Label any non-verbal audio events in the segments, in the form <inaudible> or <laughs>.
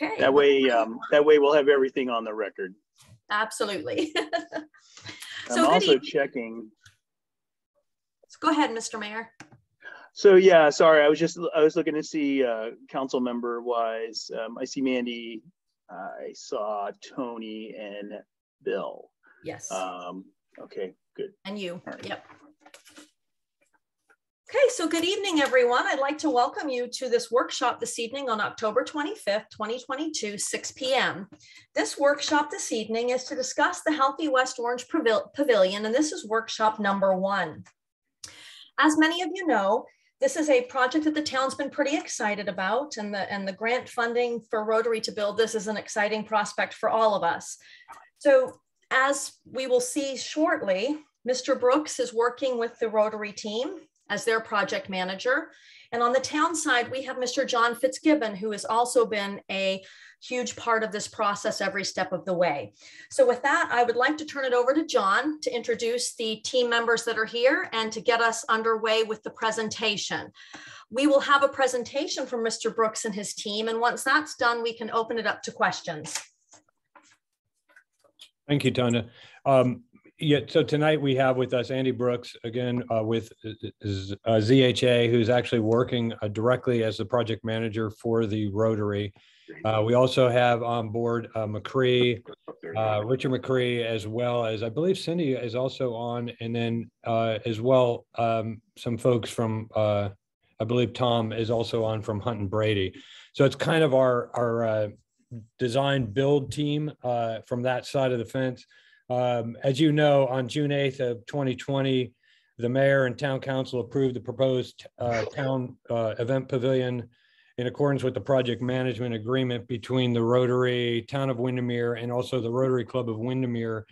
Okay. That way, um, that way we'll have everything on the record. Absolutely. <laughs> I'm So also evening. checking. Go ahead, Mr. Mayor. So yeah, sorry, I was just, I was looking to see, uh, council member wise, um, I see Mandy, I saw Tony and Bill. Yes, Um, okay, good. and you. right. Yep. Okay, so good evening, everyone. I'd like to welcome you to this workshop this evening on October 25th, 2022, 6 p.m. This workshop this evening is to discuss the Healthy West Orange Pavilion, and this is workshop number one. As many of you know, this is a project that the town's been pretty excited about, and the, and the grant funding for Rotary to build this is an exciting prospect for all of us. So as we will see shortly, Mr. Brooks is working with the Rotary team as their project manager. And on the town side, we have Mr. John Fitzgibbon, who has also been a huge part of this process every step of the way. So with that, I would like to turn it over to John to introduce the team members that are here and to get us underway with the presentation. We will have a presentation from Mr. Brooks and his team. And once that's done, we can open it up to questions. Thank you, Tanya. Um, yeah, so tonight we have with us Andy Brooks, again, uh, with uh, Z- uh, ZHA, who's actually working uh, directly as the project manager for the Rotary. Uh, we also have on board McCree, Richard McCree, as well as, I believe Cindy is also on, and then as well, um, some folks from, I believe Tom is also on from Hunton Brady. So it's kind of our, our design build team from that side of the fence. Um, as you know, on June 8th of 2020, the mayor and town council approved the proposed uh, town uh, event pavilion in accordance with the project management agreement between the Rotary, Town of Windermere, and also the Rotary Club of Windermere.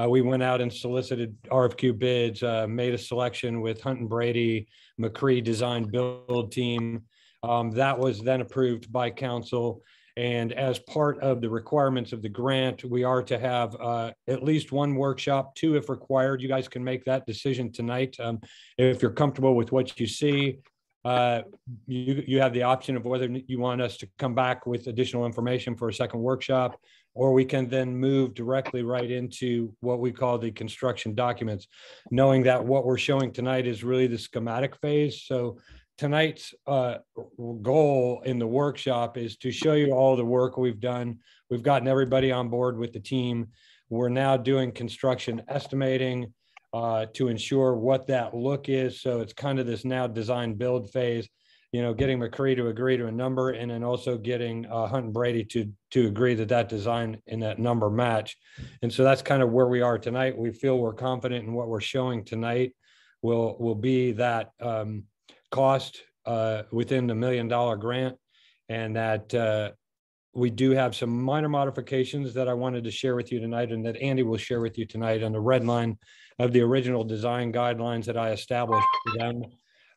Uh, we went out and solicited RFQ bids, uh, made a selection with Hunton Brady, McCree Design Build Team. Um, that was then approved by council. And as part of the requirements of the grant, we are to have uh, at least one workshop, two if required. You guys can make that decision tonight. Um, If you're comfortable with what you see, uh, you, you have the option of whether you want us to come back with additional information for a second workshop, or we can then move directly right into what we call the construction documents, knowing that what we're showing tonight is really the schematic phase. So tonight's uh, goal in the workshop is to show you all the work we've done. We've gotten everybody on board with the team. We're now doing construction estimating uh, to ensure what that look is. So it's kind of this now design build phase, you know, getting McCree to agree to a number and then also getting uh, Hunton Brady to, to agree that that design and that number match. And so that's kind of where we are tonight. We feel we're confident in what we're showing tonight will, will be that um, cost uh, within the million dollar grant and that uh, we do have some minor modifications that I wanted to share with you tonight and that Andy will share with you tonight on the red line of the original design guidelines that I established for them.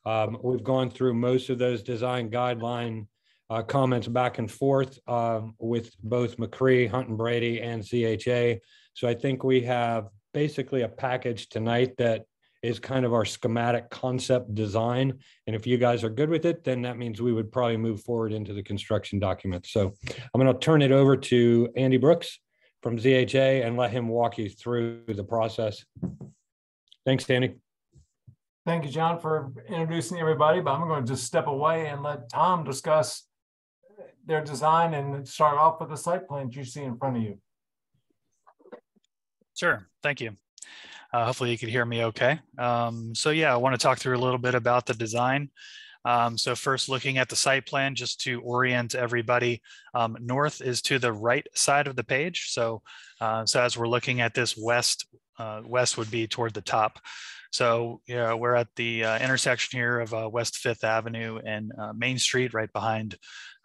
Um, we've gone through most of those design guideline uh, comments back and forth um, with both McCree, Hunton Brady, and ZHA. So I think we have basically a package tonight that is kind of our schematic concept design. And if you guys are good with it, then that means we would probably move forward into the construction document. So I'm going to turn it over to Andy Brooks from ZHA and let him walk you through the process. Thanks, Andy. Thank you, John, for introducing everybody, but I'm going to just step away and let Tom discuss their design and start off with the site plans you see in front of you. Sure, thank you. Uh, hopefully you can hear me okay. Um, so yeah, I want to talk through a little bit about the design. Um, so first looking at the site plan, just to orient everybody, um, north is to the right side of the page. So, uh, so as we're looking at this west, uh, west would be toward the top. So yeah, we're at the uh, intersection here of uh, West Fifth Avenue and uh, Main Street, right behind,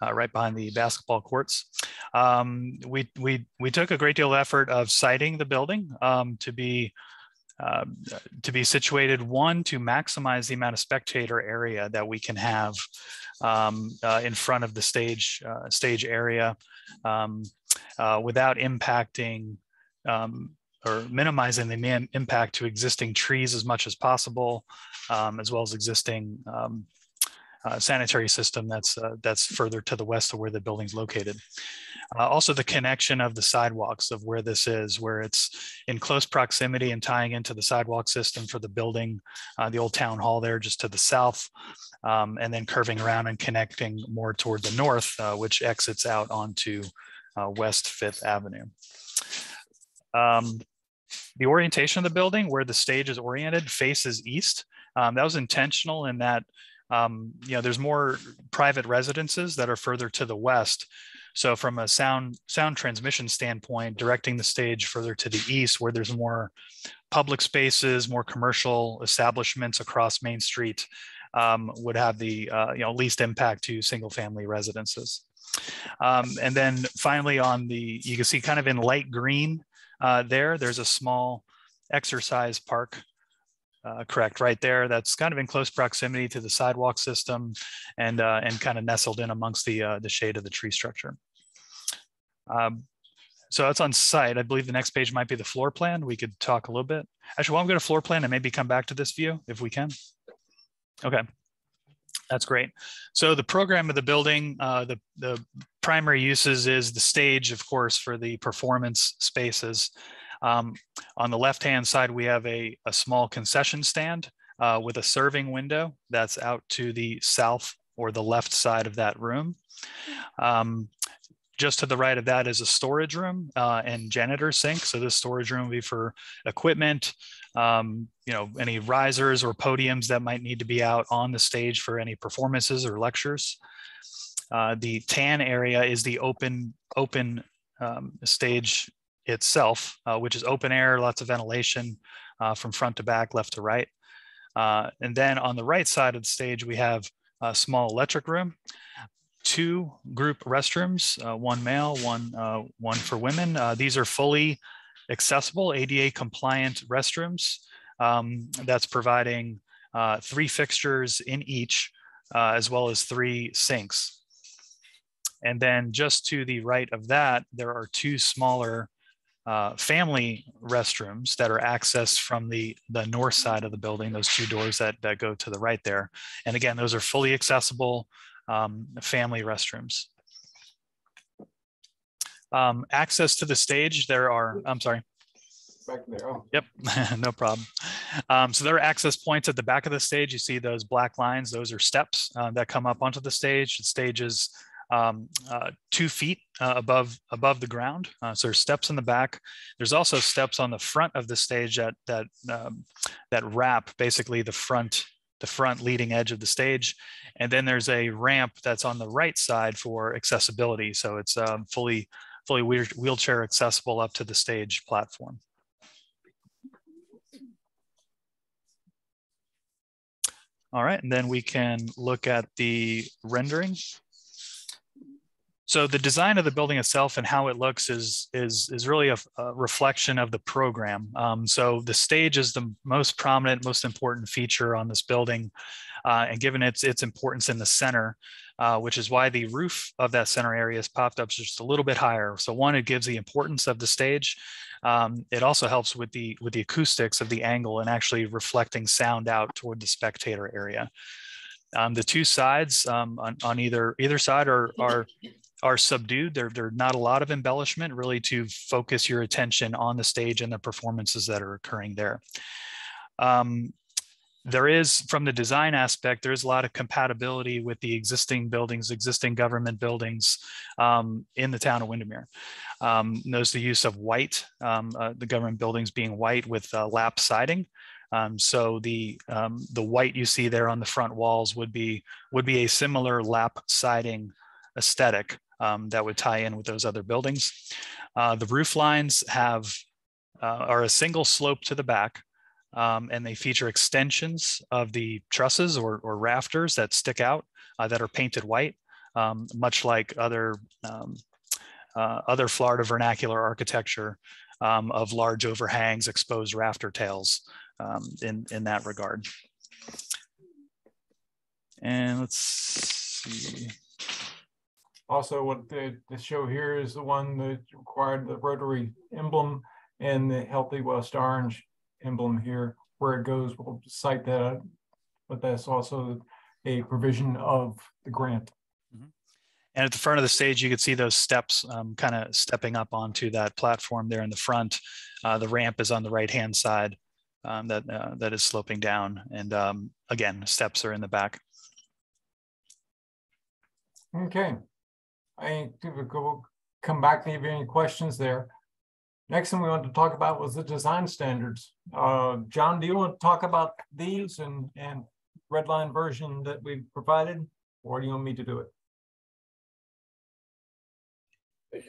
uh, right behind the basketball courts. Um, we we we took a great deal of effort of siting the building um, to be uh, to be situated one to maximize the amount of spectator area that we can have um, uh, in front of the stage uh, stage area um, uh, without impacting um, or minimizing the impact to existing trees as much as possible, um, as well as existing um, sanitary system that's uh, that's further to the west of where the building's located. Uh, also, the connection of the sidewalks of where this is, where it's in close proximity and tying into the sidewalk system for the building, uh, the old town hall there just to the south, um, and then curving around and connecting more toward the north, uh, which exits out onto uh, West Fifth Avenue. Um, the orientation of the building, where the stage is oriented, faces east. Um, that was intentional in that um, you know there's more private residences that are further to the west so from a sound sound transmission standpoint, directing the stage further to the east where there's more public spaces, more commercial establishments across Main Street um, would have the uh, you know least impact to single family residences. Um, and then finally on the, you can see kind of in light green uh, there, there's a small exercise park uh, correct right there that's kind of in close proximity to the sidewalk system and uh, and kind of nestled in amongst the uh, the shade of the tree structure. Um, so that's on site. I believe the next page might be the floor plan. We could talk a little bit. Actually while i'm going to floor plan and maybe come back to this view if we can? Okay. That's great. So the program of the building, uh, the, the primary uses is the stage, of course, for the performance spaces. Um, on the left-hand side, we have a, a small concession stand uh, with a serving window that's out to the south or the left side of that room. Um, just to the right of that is a storage room uh, and janitor sink. So this storage room will be for equipment, um, you know, any risers or podiums that might need to be out on the stage for any performances or lectures. Uh, the tan area is the open open um, stage itself, uh, which is open air, lots of ventilation uh, from front to back, left to right. Uh, and then on the right side of the stage, we have a small electric room, two group restrooms, uh, one male, one, uh, one for women. Uh, these are fully accessible ADA compliant restrooms um, that's providing three fixtures in each, as well as three sinks. And then just to the right of that, there are two smaller uh, family restrooms that are accessed from the, the north side of the building, those two doors that, that go to the right there. And again, those are fully accessible um, family restrooms. Um, access to the stage, there are, I'm sorry. Back there. Oh. Yep, <laughs> no problem. Um, so there are access points at the back of the stage. You see those black lines, those are steps uh, that come up onto the stage. The stage is um, uh, two feet uh, above above the ground. Uh, so there's steps in the back. There's also steps on the front of the stage that that um, that wrap basically the front the front leading edge of the stage. And then there's a ramp that's on the right side for accessibility. So it's um, fully fully wheelchair accessible up to the stage platform. All right, and then we can look at the rendering. So the design of the building itself and how it looks is is is really a, a reflection of the program. Um, so the stage is the most prominent, most important feature on this building, uh, and given its its importance in the center, uh, which is why the roof of that center area is popped up just a little bit higher. So one, it gives the importance of the stage. Um, it also helps with the with the acoustics of the angle and actually reflecting sound out toward the spectator area. Um, the two sides um, on, on, either either side are, are are subdued. There, there are not a lot of embellishment really to focus your attention on the stage and the performances that are occurring there. Um, there is, from the design aspect, there is a lot of compatibility with the existing buildings, existing government buildings um, in the town of Windermere. Um, notice the use of white, um, uh, the government buildings being white with uh, lap siding. Um, so the um, the white you see there on the front walls would be would be a similar lap siding aesthetic um, that would tie in with those other buildings. Uh, the roof lines have uh, are a single slope to the back, um, and they feature extensions of the trusses or, or rafters that stick out uh, that are painted white, um, much like other um, uh, other Florida vernacular architecture um, of large overhangs, exposed rafter tails um, in in that regard. And let's see. Also, what the, the show here is the one that required the Rotary emblem and the Healthy West Orange emblem here. Where it goes, we'll cite that, but that's also a provision of the grant. And at the front of the stage, you could see those steps um, kind of stepping up onto that platform there in the front. Uh, the ramp is on the right hand side um, that, uh, that is sloping down. And um, again, steps are in the back. Okay. I think we'll come back if you any questions there. Next thing we wanted to talk about was the design standards. Uh, John, do you want to talk about these and, and red line version that we provided, or do you want me to do it?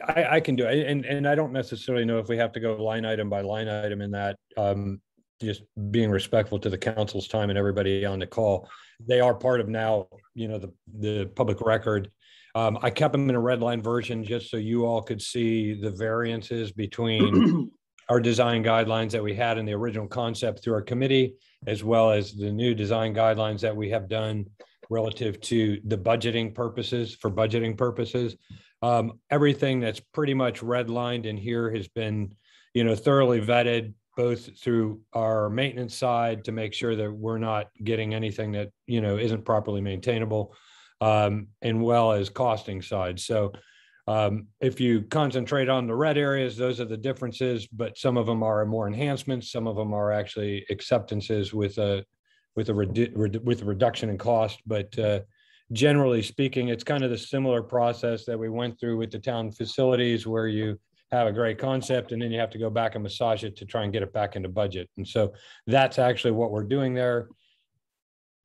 I, I can do it. And, and I don't necessarily know if we have to go line item by line item in that. Um, just being respectful to the council's time and everybody on the call. They are part of now, you know, the, the public record. Um, I kept them in a red line version just so you all could see the variances between <clears throat> our design guidelines that we had in the original concept through our committee, as well as the new design guidelines that we have done relative to the budgeting purposes for budgeting purposes. Um, everything that's pretty much redlined in here has been, you know, thoroughly vetted both through our maintenance side to make sure that we're not getting anything that, you know, isn't properly maintainable, um, and well as costing side. So um, if you concentrate on the red areas, those are the differences, but some of them are more enhancements. Some of them are actually acceptances with a, with a, redu- with a reduction in cost. But uh, generally speaking, it's kind of the similar process that we went through with the town facilities where you have a great concept and then you have to go back and massage it to try and get it back into budget. And so that's actually what we're doing there.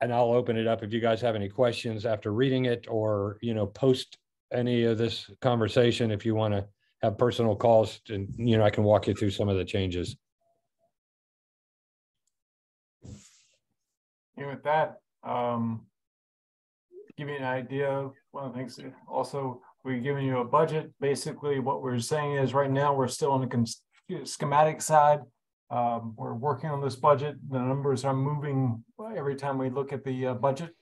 And I'll open it up if you guys have any questions after reading it or, you know, post any of this conversation if you want to have personal calls and, you know, I can walk you through some of the changes. And with that, um, give you an idea, one of the things also we're giving you a budget. Basically, what we're saying is right now we're still on the schematic side. Um, we're working on this budget. The numbers are moving every time we look at the uh, budget.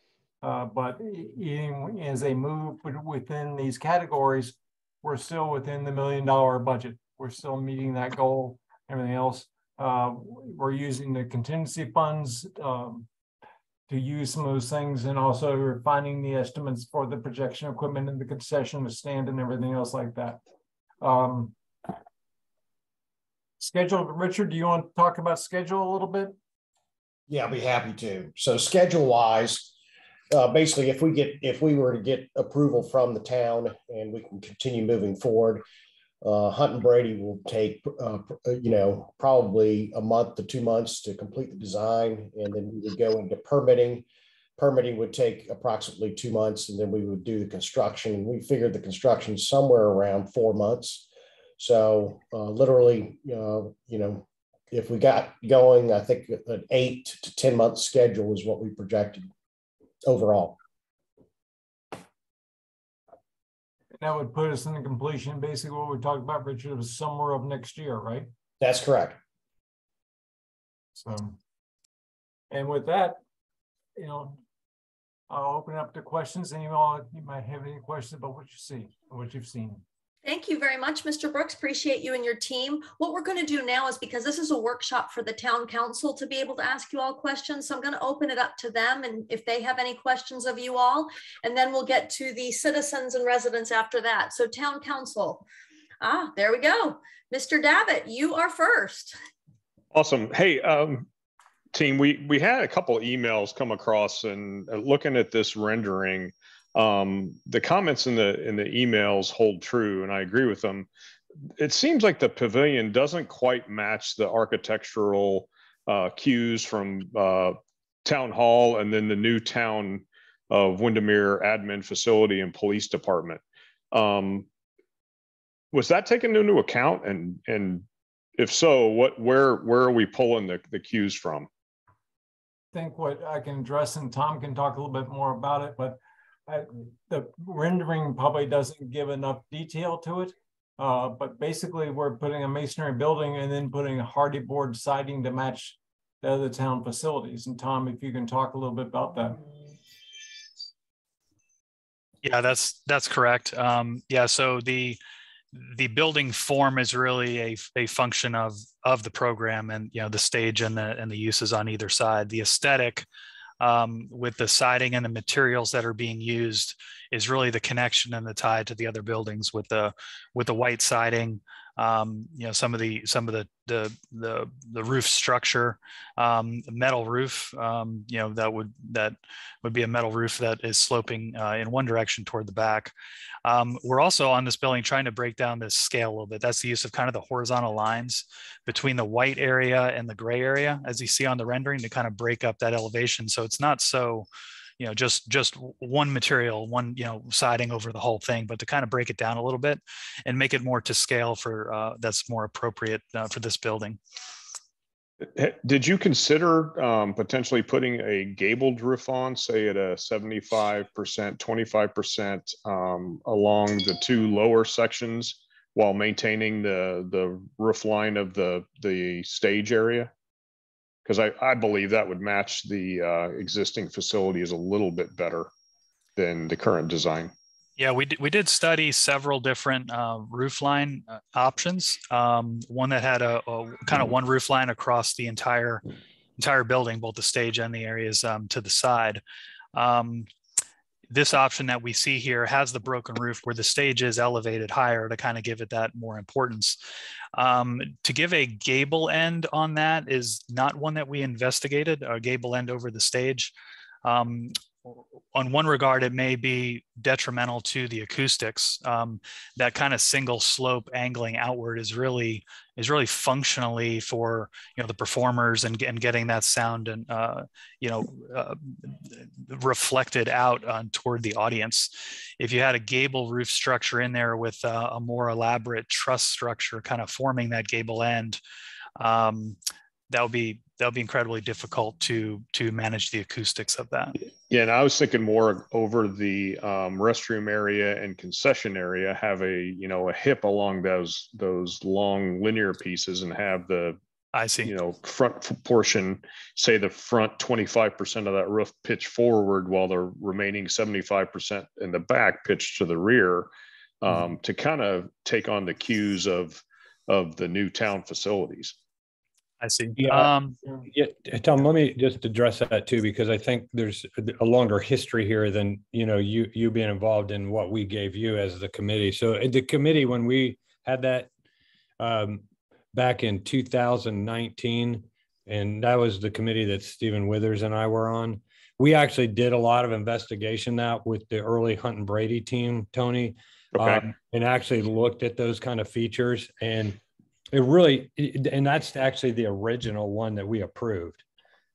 Uh, but even as they move within these categories, we're still within the million dollar budget. We're still meeting that goal. Everything else, uh, we're using the contingency funds um, to use some of those things and also refining the estimates for the projection equipment and the concession, stand and everything else like that. Um, schedule, Richard, do you want to talk about schedule a little bit? Yeah, I'll be happy to. So schedule wise, uh, basically, if we get if we were to get approval from the town and we can continue moving forward, uh, Hunton Brady will take uh, you know probably a month to two months to complete the design, and then we would go into permitting. Permitting would take approximately two months, and then we would do the construction. We figured the construction somewhere around four months. So uh, literally, uh, you know, if we got going, I think an eight to ten month schedule is what we projected overall. That would put us in the completion, basically what we talked about, Richard, was somewhere of next year, right? That's correct. So, and with that, you know, I'll open up to questions. Any of y'all, you might have any questions about what you see, or what you've seen. Thank you very much, Mr. Brooks. Appreciate you and your team. What we're going to do now is because this is a workshop for the town council to be able to ask you all questions. So I'm going to open it up to them and if they have any questions of you all, and then we'll get to the citizens and residents after that. So town council. Ah, there we go. Mr. Davitt, you are first. Awesome. Hey, um, team, we, we had a couple emails come across and uh, looking at this rendering, um, the comments in the in the emails hold true, and I agree with them. It seems like the pavilion doesn't quite match the architectural uh, cues from uh, town hall and then the new town of Windermere admin facility and police department. Um, was that taken into account? And and if so, what where where are we pulling the, the cues from? I think what I can address and Tom can talk a little bit more about it, but The rendering probably doesn't give enough detail to it. Uh, but basically, we're putting a masonry building and then putting a Hardie board siding to match the other town facilities. And Tom, if you can talk a little bit about that. Yeah, that's that's correct. Um, yeah, so the the building form is really a, a function of of the program and you know the stage and the and the uses on either side. The aesthetic um, with the siding and the materials that are being used is really the connection and the tie to the other buildings with the with the white siding um, you know some of the some of the the the, the roof structure um, metal roof um, you know that would that would be a metal roof that is sloping uh, in one direction toward the back. Um, we're also on this building trying to break down this scale a little bit. That's the use of kind of the horizontal lines between the white area and the gray area as you see on the rendering to kind of break up that elevation. So it's not so you know just just one material one you know siding over the whole thing but to kind of break it down a little bit and make it more to scale for uh, that's more appropriate uh, for this building. Did you consider um, potentially putting a gabled roof on say at a 75% 25% um, along the two lower sections while maintaining the the roof line of the the stage area because I, I believe that would match the uh, existing facilities a little bit better than the current design. Yeah, we did, we did study several different uh, line uh, options. Um, one that had a, a, kind of one roof line across the entire entire building, both the stage and the areas um, to the side. Um, this option that we see here has the broken roof where the stage is elevated higher to kind of give it that more importance. Um, to give a gable end on that is not one that we investigated, a gable end over the stage. Um, on one regard, it may be detrimental to the acoustics. Um, that kind of single slope angling outward is really is really functionally for you know the performers and, and getting that sound and uh, you know uh, reflected out uh, toward the audience. If you had a gable roof structure in there with uh, a more elaborate truss structure, kind of forming that gable end, um, that would be that would be incredibly difficult to to manage the acoustics of that. Yeah, and I was thinking more over the um, restroom area and concession area, have a you know a hip along those those long linear pieces, and have the I see you know front portion, say the front twenty five percent of that roof pitch forward, while the remaining seventy five percent in the back pitch to the rear, mm-hmm. um, mm-hmm. to kind of take on the cues of of the new town facilities. I see. Yeah. Um, yeah, Tom, let me just address that too, because I think there's a longer history here than, you know, you, you being involved in what we gave you as the committee. So the committee, when we had that um, back in 2019, and that was the committee that Stephen Withers and I were on, we actually did a lot of investigation that with the early Hunton Brady team, Tony, okay. um, and actually looked at those kind of features and it really, and that's actually the original one that we approved.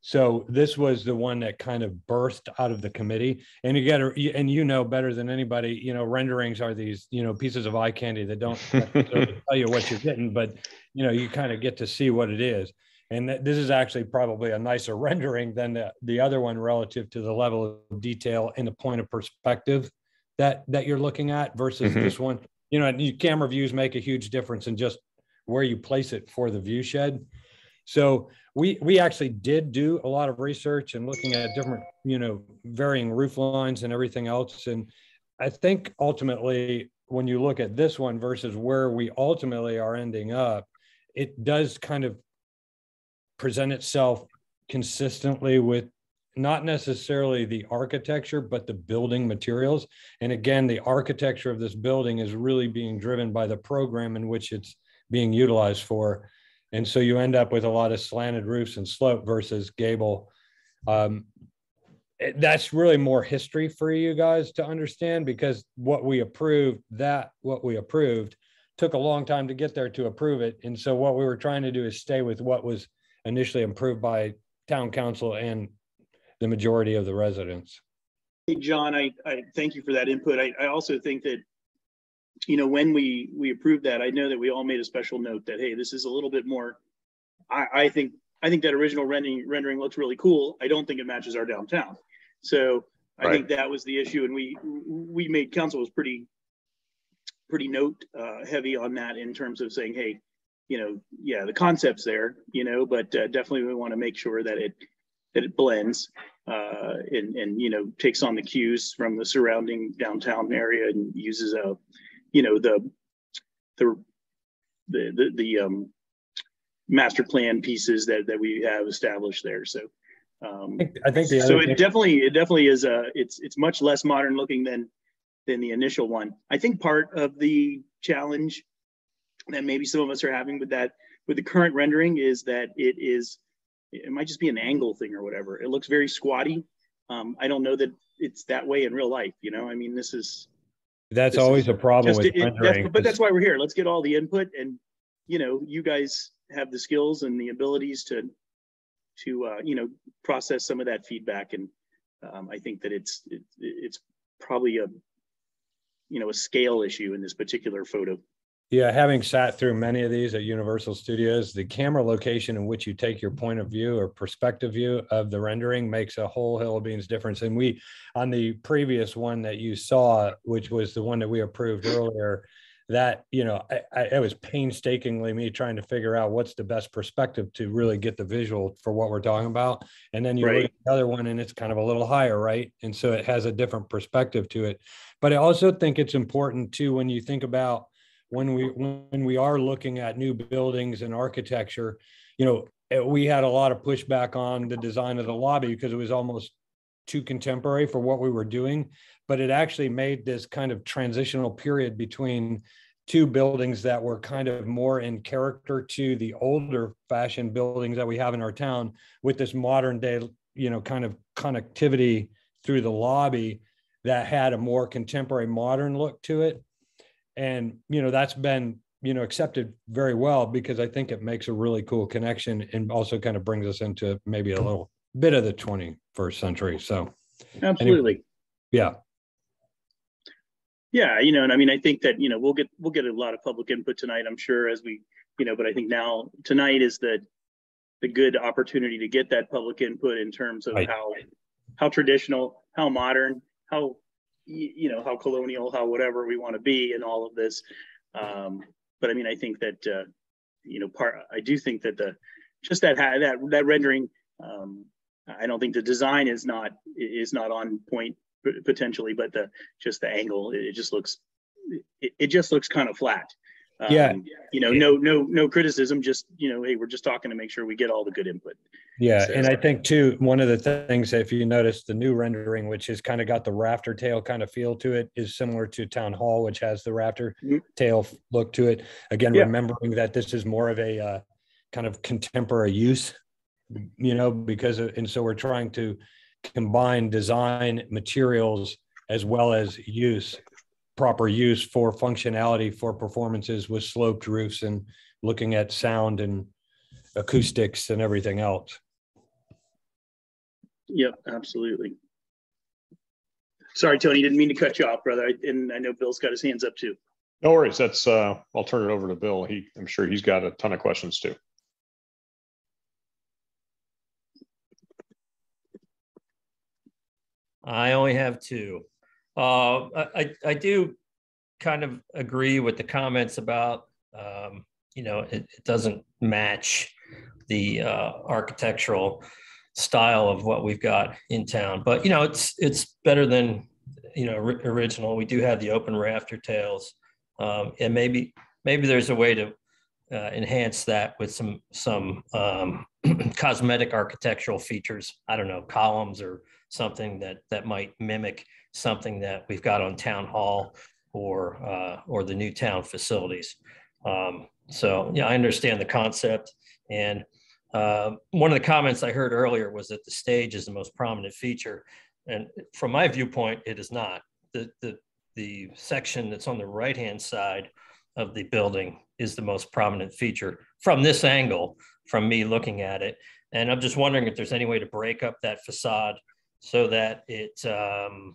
So this was the one that kind of burst out of the committee. And you get and you know better than anybody, you know, renderings are these, you know, pieces of eye candy that don't <laughs> tell you what you're getting, but you know, you kind of get to see what it is. And this is actually probably a nicer <laughs> rendering than the, the other one relative to the level of detail and the point of perspective that that you're looking at versus mm-hmm. this one. You know, and you camera views make a huge difference in just where you place it for the view shed. So we we actually did do a lot of research and looking at different, you know, varying roof lines and everything else. And I think ultimately, when you look at this one versus where we ultimately are ending up, it does kind of present itself consistently with not necessarily the architecture, but the building materials. And again, the architecture of this building is really being driven by the program in which it's being utilized for. And so you end up with a lot of slanted roofs and slope versus gable. Um, that's really more history for you guys to understand because what we approved, that what we approved, took a long time to get there to approve it. And so what we were trying to do is stay with what was initially approved by town council and the majority of the residents. Hey, John, I, I thank you for that input. I, I also think that you know, when we we approved that, I know that we all made a special note that hey, this is a little bit more. I, I think I think that original rendering rendering looks really cool. I don't think it matches our downtown. So I right. think that was the issue, and we we made council was pretty pretty note uh, heavy on that in terms of saying, hey, you know, yeah, the concept's there, you know, but uh, definitely we want to make sure that it that it blends uh, and and you know takes on the cues from the surrounding downtown area and uses a you know the the the the, the um, master plan pieces that that we have established there. So Um, I think, the so it thing, definitely, it definitely is a, it's, it's much less modern looking than, than the initial one. I think part of the challenge that maybe some of us are having with that, with the current rendering is that it is, it might just be an angle thing or whatever. It looks very squatty. Um, I don't know that it's that way in real life, you know, I mean, this is, that's this always a problem with it- that's, but that's why we're here. Let's get all the input and, you know, you guys have the skills and the abilities to, to, uh, you know, process some of that feedback. And, um, I think that it's, it, it's probably a, you know, a scale issue in this particular photo. Yeah, having sat through many of these at Universal Studios, the camera location in which you take your point of view or perspective view of the rendering makes a whole hill of beans difference. And we, on the previous one that you saw, which was the one that we approved earlier, that, you know, I, I, it was painstakingly me trying to figure out what's the best perspective to really get the visual for what we're talking about. And then you look at the other one and it's kind of a little higher, right? And so it has a different perspective to it. But I also think it's important too, when you think about when we when we are looking at new buildings and architecture you know eh, we had a lot of pushback on the design of the lobby because it was almost too contemporary for what we were doing. But it actually made this kind of transitional period between two buildings that were kind of more in character to the older fashioned buildings that we have in our town with this modern day you know kind of connectivity through the lobby that had a more contemporary modern look to it and you know that's been you know accepted very well because i think it makes a really cool connection and also kind of brings us into maybe a little bit of the 21st century so Absolutely. yeah Yeah, you know, and I mean, I think that, you know, we'll get, we'll get a lot of public input tonight, I'm sure, as we, you know, but I think now, tonight is the, the good opportunity to get that public input in terms of Right. how, how traditional, how modern, how, you know, how colonial, how whatever we want to be in all of this. Um, but I mean, I think that, uh, you know, part, I do think that the, just that, that, that rendering, um, I don't think the design is not, is not on point potentially, but the, just the angle, it, just looks, it, it just looks kind of flat. Yeah. Um, You know, no, no, no criticism, just, you know, hey, we're just talking to make sure we get all the good input. Yeah and i think too one of the things if you notice the new rendering which has kind of got the rafter tail kind of feel to it is similar to town hall which has the rafter Mhm. tail look to it again Yeah. remembering that this is more of a uh, kind of contemporary use you know because of, and so we're trying to combine design materials as well as use proper use for functionality for performances with sloped roofs and looking at sound and acoustics and everything else Yep, absolutely. Sorry, Tony, didn't mean to cut you off, brother. I- And I know Bill's got his hands up too. No worries. That's, uh, I'll turn it over to Bill. He, I'm sure he's got a ton of questions too. I only have two. Uh, I, I- I do kind of agree with the comments about, um, you know, it, it doesn't match the uh, architectural style of what we've got in town. But, you know, it's, it's better than, you know, original. We do have the open rafter tails. Um, and maybe, maybe there's a way to uh, enhance that with some, some um, <clears throat> cosmetic architectural features. I don't know, columns or something that that might mimic something that we've got on town hall or uh, or the new town facilities. Um, so yeah, I understand the concept. And uh, one of the comments I heard earlier was that the stage is the most prominent feature, and from my viewpoint, it is not. The the the section that's on the right hand side of the building is the most prominent feature from this angle, from me looking at it. And I'm just wondering if there's any way to break up that facade so that it um,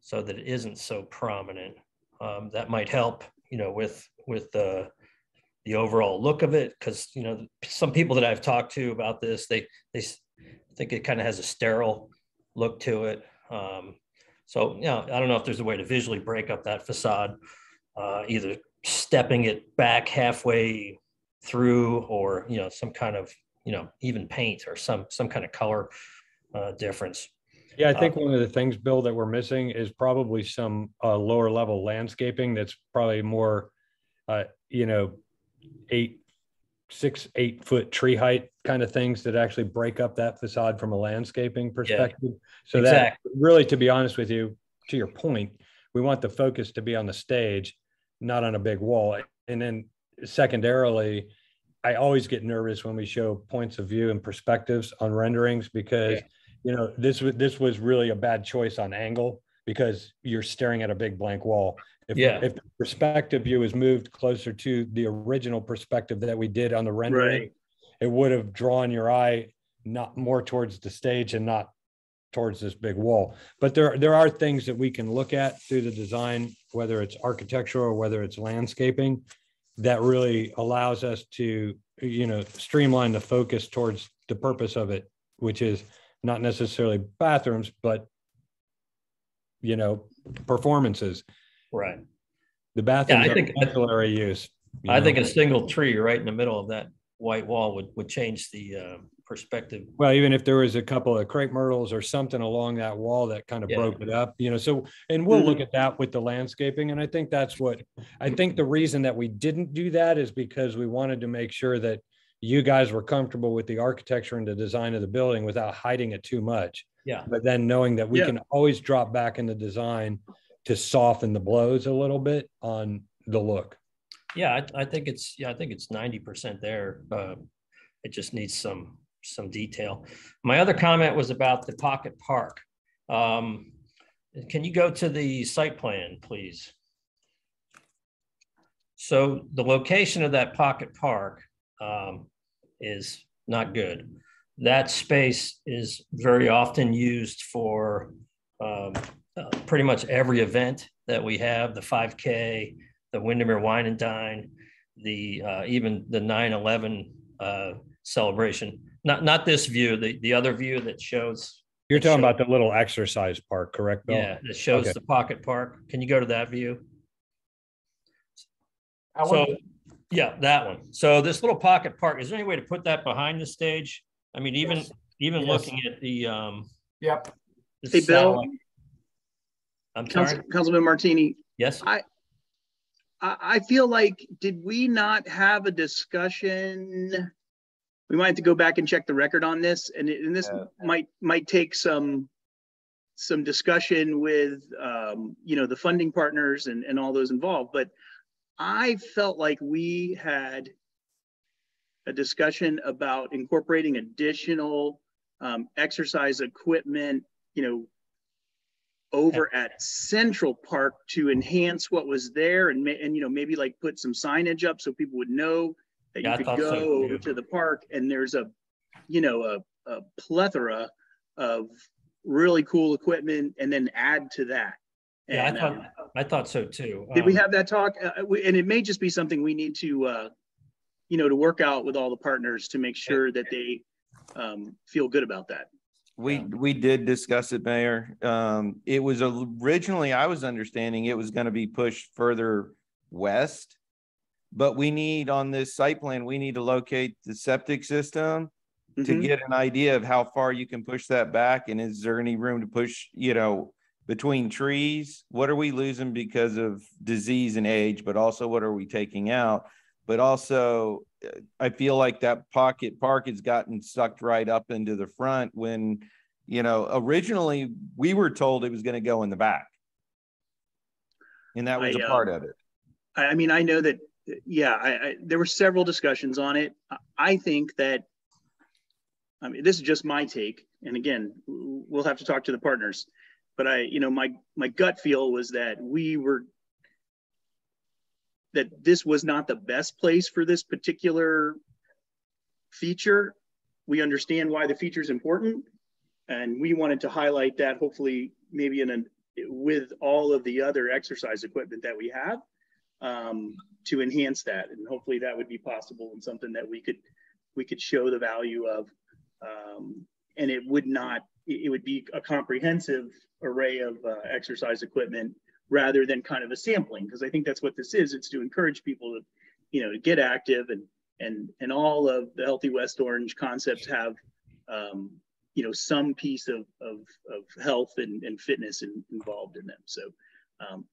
so that it isn't so prominent. Um, that might help, you know, with with the the overall look of it, because you know some people that I've talked to about this, they they think it kind of has a sterile look to it. Um, so you know, I don't know if there's a way to visually break up that facade, uh, either stepping it back halfway through, or you know, some kind of you know even paint or some some kind of color uh, difference. Yeah, I think one of the things, Bill, that we're missing is probably some uh, lower level landscaping that's probably more, uh, you know, eight, six, eight foot tree height kind of things that actually break up that facade from a landscaping perspective. So that really, to be honest with you, to your point, we want the focus to be on the stage, not on a big wall. And then secondarily, I always get nervous when we show points of view and perspectives on renderings because yeah. you know this was this was really a bad choice on angle because you're staring at a big blank wall. If, yeah. if the perspective view is moved closer to the original perspective that we did on the rendering, right. it would have drawn your eye not more towards the stage and not towards this big wall. But there, there are things that we can look at through the design, whether it's architectural or whether it's landscaping, that really allows us to, you know, streamline the focus towards the purpose of it, which is not necessarily bathrooms, but you know, performances. Right. The bathrooms yeah, I think, ancillary use. I know? think a single tree right in the middle of that white wall would, would change the uh, perspective. Well, even if there was a couple of crepe myrtles or something along that wall that kind of yeah. broke it up, you know, so, and we'll look at that with the landscaping. And I think that's what, I think the reason that we didn't do that is because we wanted to make sure that you guys were comfortable with the architecture and the design of the building without hiding it too much. Yeah. But then knowing that we yeah. can always drop back in the design to soften the blows a little bit on the look. Yeah, I, I think it's yeah, I think it's ninety percent there. Uh, it just needs some some detail. My other comment was about the pocket park. Um, can you go to the site plan, please? So the location of that pocket park um, is not good that space is very often used for um, uh, pretty much every event that we have the 5k the windermere wine and dine the uh, even the 9-11 uh, celebration not not this view the, the other view that shows you're talking shows, about the little exercise park correct Bill? yeah it shows okay. the pocket park can you go to that view so yeah that one so this little pocket park is there any way to put that behind the stage I mean, even yes. even yes. looking at the um. Yep. Hey, Bill. I'm sorry, Council, Councilman Martini. Yes. I I feel like did we not have a discussion? We might have to go back and check the record on this, and, it, and this yeah. might might take some some discussion with um, you know the funding partners and, and all those involved. But I felt like we had a discussion about incorporating additional um, exercise equipment, you know, over at Central Park to enhance what was there and, and you know, maybe like put some signage up so people would know that yeah, you could go so, over to the park and there's a, you know, a, a plethora of really cool equipment and then add to that. Yeah, and, I thought um, I thought so too. Did um, we have that talk? Uh, we, and it may just be something we need to uh, you know, to work out with all the partners to make sure that they um, feel good about that. We we did discuss it, Mayor. Um, it was originally I was understanding it was going to be pushed further west, but we need on this site plan we need to locate the septic system mm-hmm. to get an idea of how far you can push that back, and is there any room to push? You know, between trees, what are we losing because of disease and age, but also what are we taking out? But also I feel like that pocket park has gotten sucked right up into the front when, you know, originally we were told it was going to go in the back. And that was I, a part uh, of it. I mean, I know that, yeah, I, I, there were several discussions on it. I think that, I mean, this is just my take. And again, we'll have to talk to the partners. But I, you know, my my gut feel was that we were that this was not the best place for this particular feature. We understand why the feature is important, and we wanted to highlight that. Hopefully, maybe in a with all of the other exercise equipment that we have um, to enhance that, and hopefully that would be possible and something that we could we could show the value of, um, and it would not. It would be a comprehensive array of uh, exercise equipment rather than kind of a sampling because I think that's what this is. It's to encourage people to, you know, to get active and and and all of the Healthy West Orange concepts have, um, you know, some piece of of, of health and, and fitness in, involved in them. So. Um,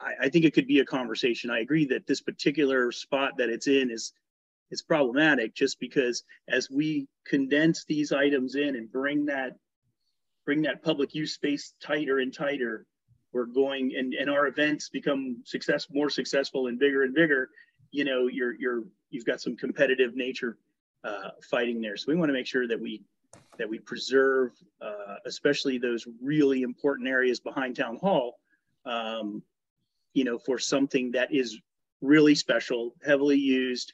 I, I think it could be a conversation. I agree that this particular spot that it's in is it's problematic just because as we condense these items in and bring that bring that public use space tighter and tighter we're going and, and our events become success more successful and bigger and bigger you know you're you're you've got some competitive nature uh, fighting there. So we want to make sure that we that we preserve uh, especially those really important areas behind town hall um, you know for something that is really special heavily used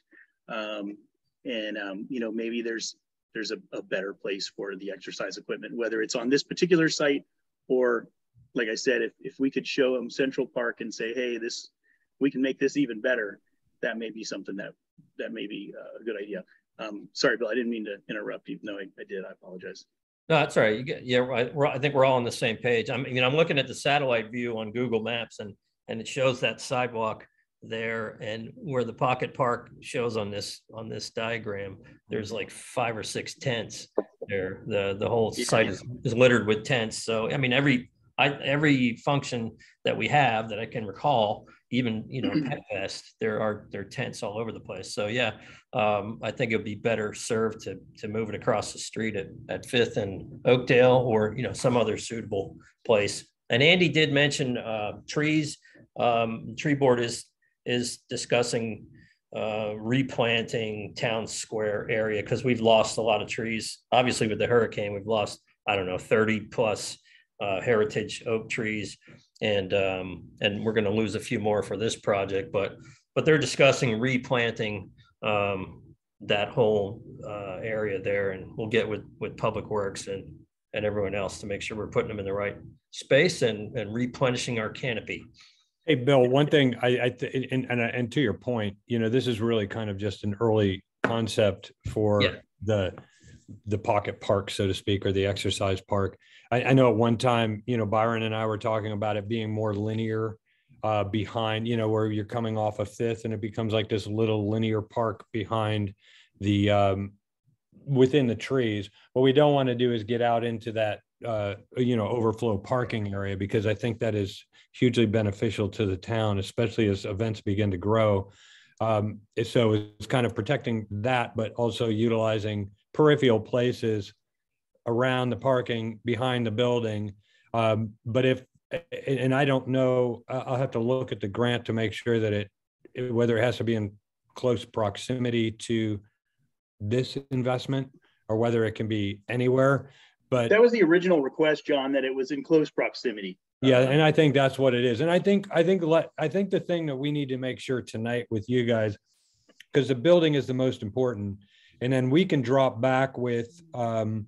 um, and um, you know maybe there's there's a, a better place for the exercise equipment whether it's on this particular site or like I said, if, if we could show them Central Park and say, hey, this we can make this even better, that may be something that that may be a good idea. Um, sorry, Bill, I didn't mean to interrupt you. No, I, I did. I apologize. No, that's all right. You get, yeah, right. I think we're all on the same page. I mean, I'm looking at the satellite view on Google Maps, and and it shows that sidewalk there, and where the pocket park shows on this on this diagram. There's like five or six tents there. The the whole site is, is littered with tents. So I mean, every I, every function that we have that I can recall, even you know <clears throat> Pet Fest, there are there are tents all over the place. So yeah, um, I think it would be better served to to move it across the street at, at Fifth and Oakdale, or you know some other suitable place. And Andy did mention uh, trees. Um, tree board is is discussing uh, replanting town square area because we've lost a lot of trees. Obviously, with the hurricane, we've lost I don't know 30 plus uh, heritage oak trees, and um, and we're going to lose a few more for this project. But but they're discussing replanting um, that whole uh, area there, and we'll get with with Public Works and and everyone else to make sure we're putting them in the right space and and replenishing our canopy. Hey, Bill, one thing I, I th- and, and, and to your point, you know, this is really kind of just an early concept for yeah. the the pocket park, so to speak, or the exercise park. I, I, know at one time, you know, Byron and I were talking about it being more linear uh, behind, you know, where you're coming off a fifth and it becomes like this little linear park behind the um, within the trees. What we don't want to do is get out into that, uh, you know, overflow parking area because I think that is hugely beneficial to the town, especially as events begin to grow. Um, so it's kind of protecting that, but also utilizing peripheral places around the parking behind the building. Um, but if, and I don't know, I'll have to look at the grant to make sure that it, whether it has to be in close proximity to this investment or whether it can be anywhere. But that was the original request, John, that it was in close proximity. Yeah, and I think that's what it is. And I think I think let I think the thing that we need to make sure tonight with you guys, because the building is the most important, and then we can drop back with um,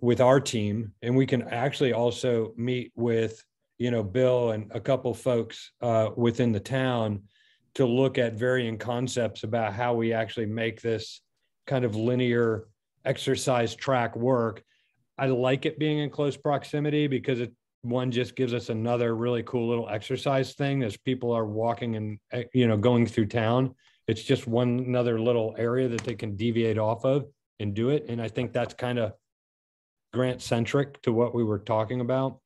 with our team and we can actually also meet with you know bill and a couple folks uh, within the town to look at varying concepts about how we actually make this kind of linear exercise track work. I like it being in close proximity because it one just gives us another really cool little exercise thing as people are walking and eh, you know going through town. It's just one another little area that they can deviate off of and do it and i think that's kind of grant centric to what we were talking about.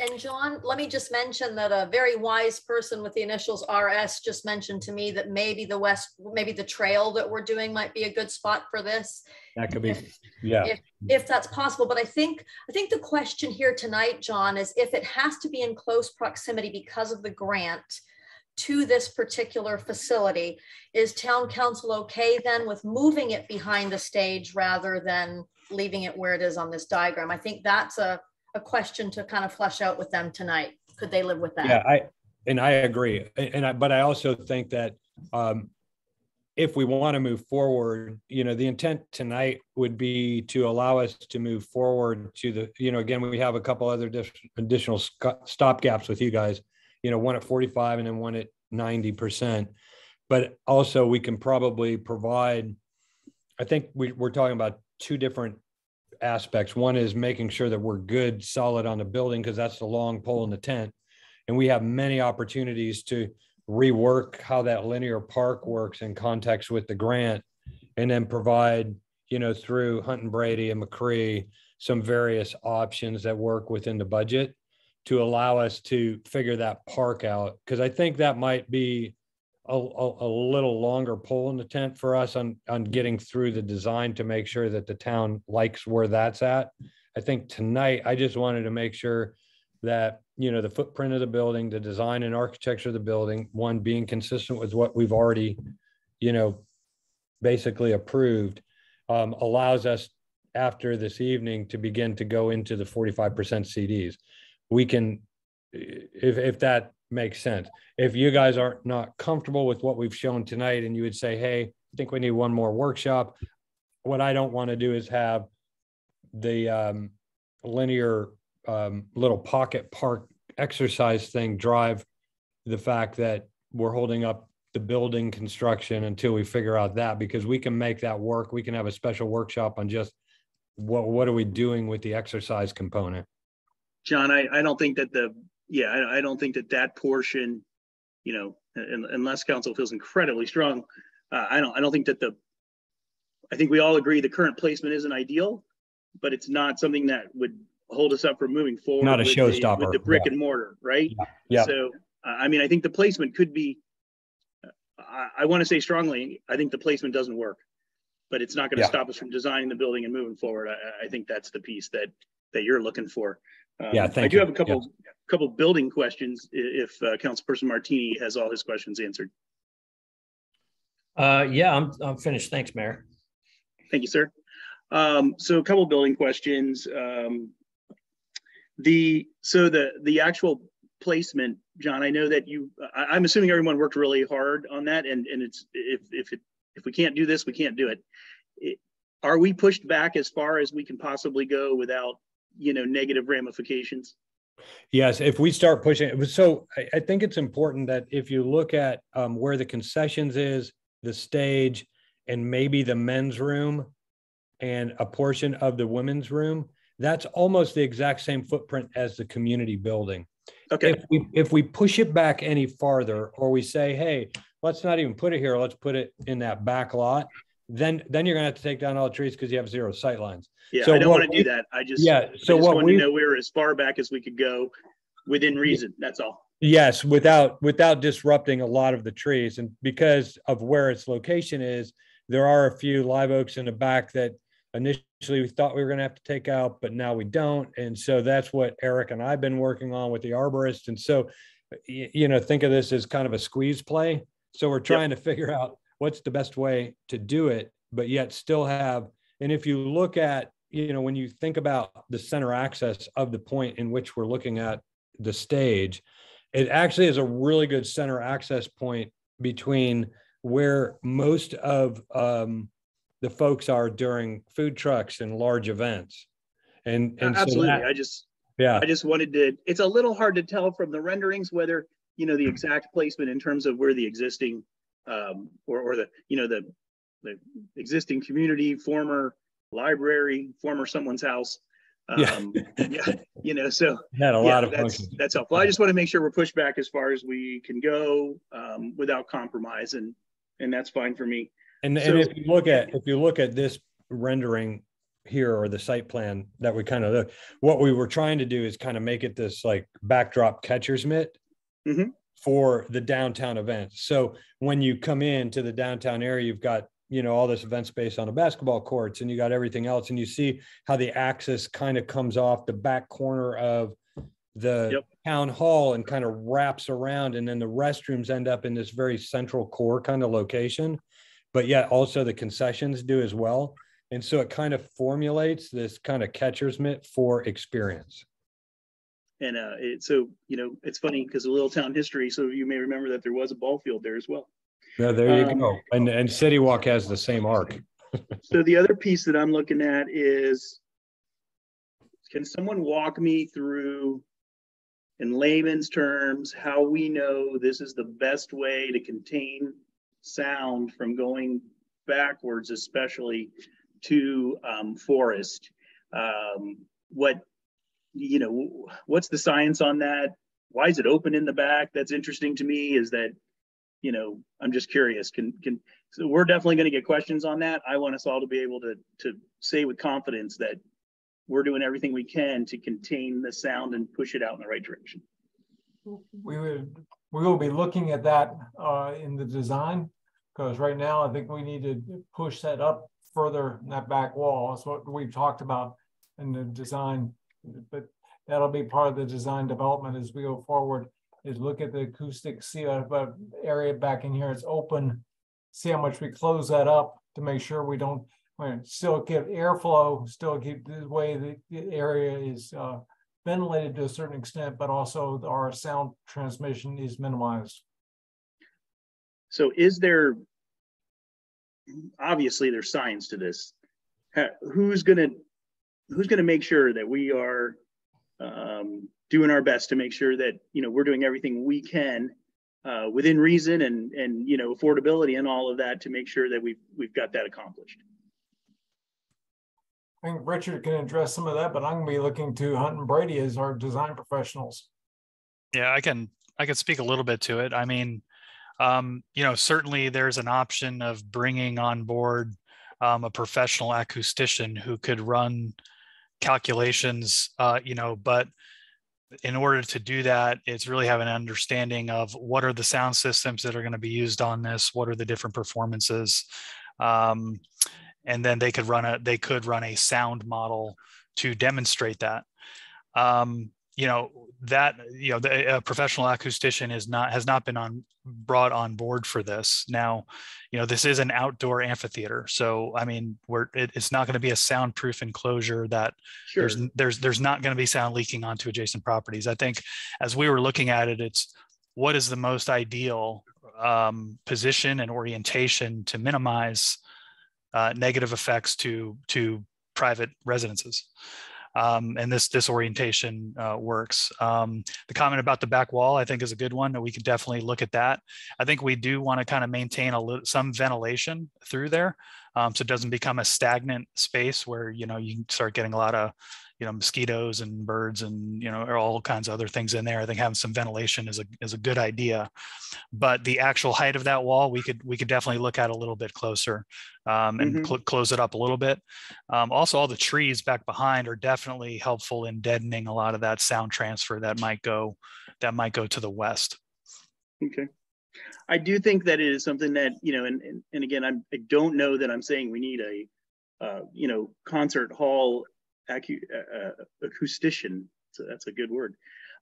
And John, let me just mention that a very wise person with the initials RS just mentioned to me that maybe the west, maybe the trail that we're doing might be a good spot for this. That could be, if, yeah. If, if that's possible, but I think I think the question here tonight, John, is if it has to be in close proximity because of the grant to this particular facility, is town council okay then with moving it behind the stage rather than leaving it where it is on this diagram? I think that's a, a question to kind of flesh out with them tonight. Could they live with that? Yeah, I and I agree. And I, but I also think that um, if we want to move forward, you know, the intent tonight would be to allow us to move forward to the, you know, again, we have a couple other additional stop gaps with you guys, you know, one at 45 and then one at 90%. But also we can probably provide, I think we, we're talking about two different aspects. One is making sure that we're good, solid on the building, because that's the long pole in the tent. And we have many opportunities to rework how that linear park works in context with the grant and then provide, you know, through Hunton Brady and McCree, some various options that work within the budget to allow us to figure that park out. Because I think that might be a, a, a little longer pole in the tent for us on, on getting through the design to make sure that the town likes where that's at. I think tonight, I just wanted to make sure that, you know, the footprint of the building, the design and architecture of the building, one being consistent with what we've already, you know, basically approved, um, allows us after this evening to begin to go into the forty-five percent CDs. We can, if, if that makes sense. If you guys are not comfortable with what we've shown tonight and you would say, hey, I think we need one more workshop. What I don't want to do is have the um, linear um, little pocket park exercise thing drive the fact that we're holding up the building construction until we figure out that because we can make that work. We can have a special workshop on just what what are we doing with the exercise component. John, I, I don't think that the, yeah, I, I don't think that that portion, you know, un- unless council feels incredibly strong, uh, I don't, I don't think that the, I think we all agree the current placement isn't ideal, but it's not something that would hold us up from moving forward. Not a with the- showstopper, With the brick yeah. and mortar, right? Yeah. So, uh, I mean, I think the placement could be, I, I want to say strongly, I think the placement doesn't work. But it's not going to Yeah. stop us from designing the building and moving forward. I, I- I think that's the piece that, that you're looking for. Yeah, Um, I thank do you. have a couple, couple building questions if uh, Councilperson Martini has all his questions answered. Uh, yeah, I'm, I'm finished. Thanks, Mayor. Thank you, sir. Um, so a couple building questions. Um, the, so the, the actual placement, John, I know that you, I, I'm assuming everyone worked really hard on that and, and it's, if, if it, if we can't do this, we can't do it. It- Are we pushed back as far as we can possibly go without, you know, negative ramifications? Yes, if we start pushing, it, so I, I think it's important that if you look at um, where the concessions is, the stage, and maybe the men's room and a portion of the women's room, that's almost the exact same footprint as the community building. Okay, If we, if we push it back any farther, or we say, hey, let's not even put it here, let's put it in that back lot, then, then you're gonna have to take down all the trees because you have zero sight lines. yeah, so I don't want to do that. I just, I Yeah, just so what wanted we. to know we were as far back as we could go within reason. That's all. Yes, without without disrupting a lot of the trees and because of where its location is, there are a few live oaks in the back that initially we thought we were going to have to take out, but now we don't. And so that's what Eric and I've been working on with the arborist. And so, you know, think of this as kind of a squeeze play. So we're trying to figure out what's the best way to do it, but yet still have. And if you look at, you know, when you think about the center access of the point in which we're looking at the stage, it actually is a really good center access point between where most of um, the folks are during food trucks and large events. And, and so Absolutely. that- I just, yeah, I just wanted to, it's a little hard to tell from the renderings whether, you know, the exact placement in terms of where the existing, um, or, or the, you know, the, the existing community, former library, former someone's house. Yeah. Um, yeah, you know, so <laughs> had a yeah, lot of that's, functions. that's helpful. I just want to make sure we're pushed back as far as we can go, um, without compromise and, and that's fine for me. And, So- and if you look at, if you look at this rendering here or the site plan that we kind of look, what we were trying to do is kind of make it this like backdrop catcher's mitt Mhm. For the downtown events. So when you come into the downtown area, you've got, you know, all this event space on the basketball courts and you got everything else. And you see how the axis kind of comes off the back corner of the Yep. town hall and kind of wraps around. And then the restrooms end up in this very central core kind of location but yet also the concessions do as well. And so it kind of formulates this kind of catcher's mitt for experience. And, uh, it, so, you know, it's funny because a little town history, so you may remember that there was a ball field there as well. Yeah, there you Um, go. And and City Walk has the same arc. <laughs> So the other piece that I'm looking at is, can someone walk me through in layman's terms, how we know this is the best way to contain sound from going backwards, especially to um, forest? Um, what, you know, what's the science on that? Why is it open in the back? That's interesting to me is that, you know, I'm just curious, can, can, so we're definitely going to get questions on that. I want us all to be able to, to say with confidence that we're doing everything we can to contain the sound and push it out in the right direction. We would we will be looking at that uh, in the design because right now I think we need to push that up further in that back wall. That's what we've talked about in the design, but that'll be part of the design development as we go forward. Is look at the acoustic see a area back in here. It's open. See how much we close that up to make sure we don't still get airflow, still keep the way the area is uh, ventilated to a certain extent, but also our sound transmission is minimized. So is there, obviously there's science to this. Who's gonna, who's gonna make sure that we are um, doing our best to make sure that, you know, we're doing everything we can uh, within reason and, and, you know, affordability and all of that to make sure that we've, we've got that accomplished. I think Richard can address some of that, but I'm gonna be looking to Hunton Brady as our design professionals. Yeah, I can I can speak a little bit to it. I mean, um, you know, certainly there's an option of bringing on board um, a professional acoustician who could run calculations, uh, you know, but in order to do that, it's really having an understanding of what are the sound systems that are going to be used on this, what are the different performances, um, and then they could run a they could run a sound model to demonstrate that. Um, you know that you know the, a professional acoustician is not has not been on brought on board for this now you know this is an outdoor amphitheater so i mean we're it, it's not going to be a soundproof enclosure that sure. there's there's there's not going to be sound leaking onto adjacent properties i think as we were looking at it it's what is the most ideal um, position and orientation to minimize uh, negative effects to to private residences. Um, and this this orientation uh, works. Um, the comment about the back wall, I think, is a good one. That we could definitely look at that. I think we do want to kind of maintain a little some ventilation through there, um, so it doesn't become a stagnant space where you know you start getting a lot of you know mosquitoes and birds and you know all kinds of other things in there. I think having some ventilation is a is a good idea. But the actual height of that wall we could we could definitely look at a little bit closer um, and mm-hmm. cl- close it up a little bit. Um, also all the trees back behind are definitely helpful in deadening a lot of that sound transfer that might go that might go to the west. Okay. I do think that it is something that you know, and and, and again, I'm, I don't know that I'm saying we need a, uh, you know, concert hall acu- uh, uh, acoustician. So that's a good word.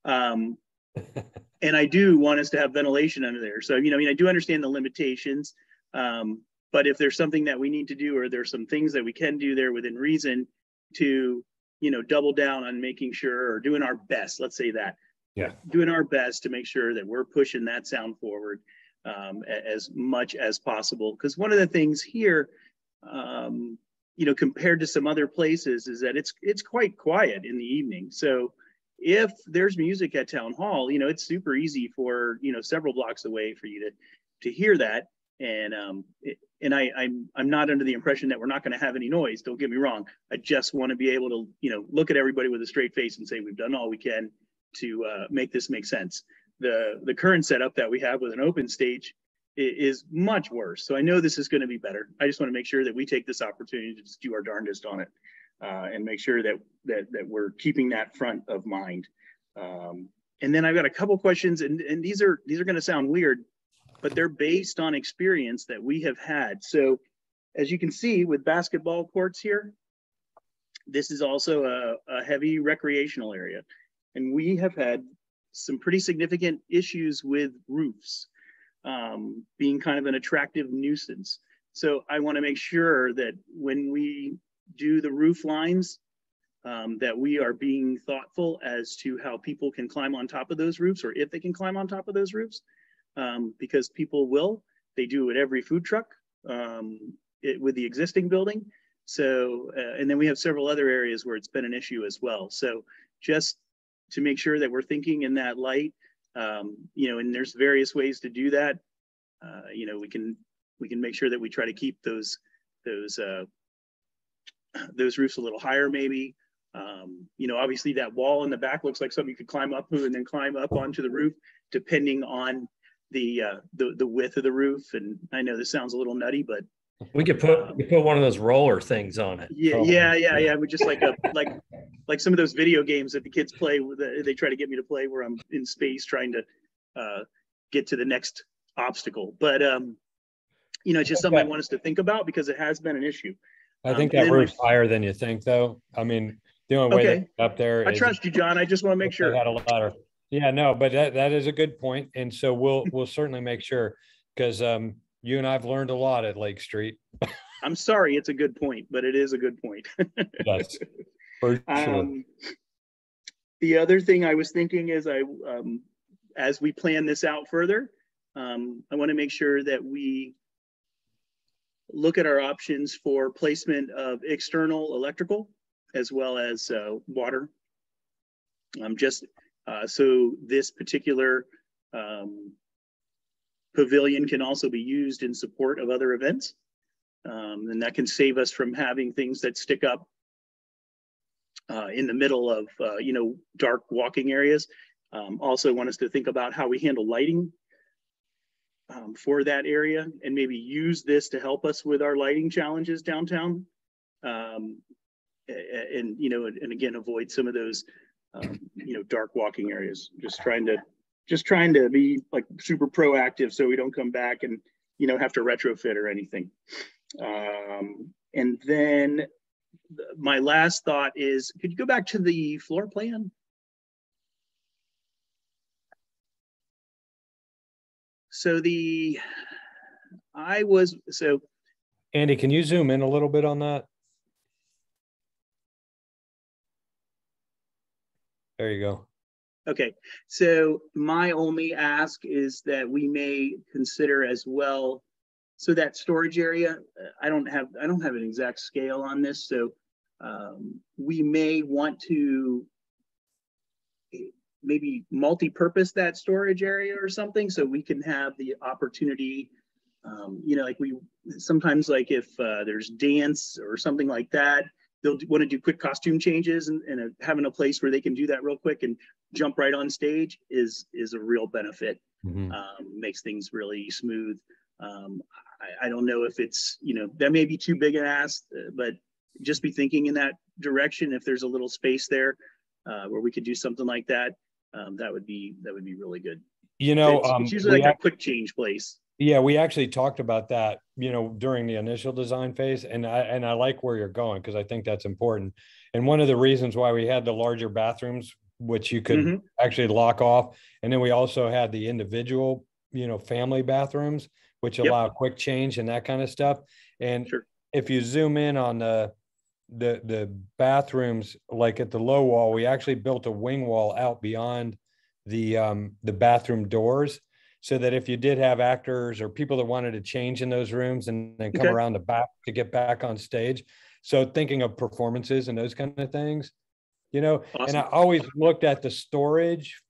Um, <laughs> and I do want us to have ventilation under there. So, you know, I mean, I do understand the limitations. Um, but if there's something that we need to do, or there's some things that we can do there within reason to, you know, double down on making sure or doing our best, let's say that. Yeah. Doing our best to make sure that we're pushing that sound forward um, as much as possible. Because one of the things here, um, you know, compared to some other places, is that it's it's quite quiet in the evening. So if there's music at town hall, you know, it's super easy for you know several blocks away for you to to hear that. And um, it, and I I'm I'm not under the impression that we're not going to have any noise. Don't get me wrong. I just want to be able to you know look at everybody with a straight face and say we've done all we can to uh, make this make sense. The the current setup that we have with an open stage is much worse. So I know this is going to be better. I just want to make sure that we take this opportunity to just do our darndest on it uh, and make sure that, that that we're keeping that front of mind. Um, and then I've got a couple questions, and, and these are these are going to sound weird, but they're based on experience that we have had. So as you can see with basketball courts here, this is also a, a heavy recreational area. And we have had some pretty significant issues with roofs um, being kind of an attractive nuisance. So I want to make sure that when we do the roof lines, um, that we are being thoughtful as to how people can climb on top of those roofs or if they can climb on top of those roofs, um, because people will. They do it every food truck um, it, with the existing building. So, uh, and then we have several other areas where it's been an issue as well. So just to make sure that we're thinking in that light um, you know, and there's various ways to do that. Uh, you know, we can we can make sure that we try to keep those those uh, <clears throat> those roofs a little higher, maybe. Um, you know, obviously that wall in the back looks like something you could climb up and then climb up onto the roof, depending on the uh, the the width of the roof. And I know this sounds a little nutty, but we could put you put one of those roller things on it. Yeah, oh. yeah, yeah, yeah. But just like a <laughs> like like some of those video games that the kids play. They try to get me to play where I'm in space trying to uh, get to the next obstacle. But um, you know, it's just something I want us to think about because it has been an issue. I think Um, that and roof's higher than you think, though. I mean, the only way Okay. up there. I is trust you, John. I just want to make sure. Had a ladder. Yeah, no, but that, that is a good point, and so we'll we'll certainly make sure because um you and I've learned a lot at Lake Street. I'm sorry, it's a good point, but it is a good point. Yes, <laughs> for sure. Um, the other thing I was thinking is I, um, as we plan this out further, um, I want to make sure that we look at our options for placement of external electrical as well as uh, water. Um, just uh, so this particular um, pavilion can also be used in support of other events. Um, and that can save us from having things that stick up uh, in the middle of, uh, you know, dark walking areas. Um, also want us to think about how we handle lighting um, for that area and maybe use this to help us with our lighting challenges downtown. Um, and, you know, and, and again, avoid some of those, um, you know, dark walking areas, just trying to, just trying to be like super proactive so we don't come back and, you know, have to retrofit or anything. Um, and then th- my last thought is, could you go back to the floor plan? So the, I was, so Andy, can you zoom in a little bit on that? There you go. Okay, so my only ask is that we may consider as well. So that storage area, uh, I don't have, I don't have an exact scale on this, so um, we may want to maybe multi-purpose that storage area or something, so we can have the opportunity. Um, you know, like we, sometimes like if uh, there's dance or something like that, they'll want to do quick costume changes and, and uh, having a place where they can do that real quick and jump right on stage is is a real benefit. Mhm. Um, makes things really smooth. Um, I, I don't know if it's you know that may be too big an ask, uh, but just be thinking in that direction. If there's a little space there uh, where we could do something like that, um, that would be that would be really good. You know, it's, um, it's usually like a quick change place. Yeah, we actually talked about that, you know, during the initial design phase, and I and I like where you're going because I think that's important. And one of the reasons why we had the larger bathrooms, which you could Mhm. actually lock off, and then we also had the individual, you know, family bathrooms, which Yep. allow quick change and that kind of stuff. And Sure. if you zoom in on the the the bathrooms, like at the low wall, we actually built a wing wall out beyond the um the bathroom doors so that if you did have actors or people that wanted to change in those rooms and then come Okay. around the back to get back on stage. So thinking of performances and those kind of things, you know, and I always looked at the storage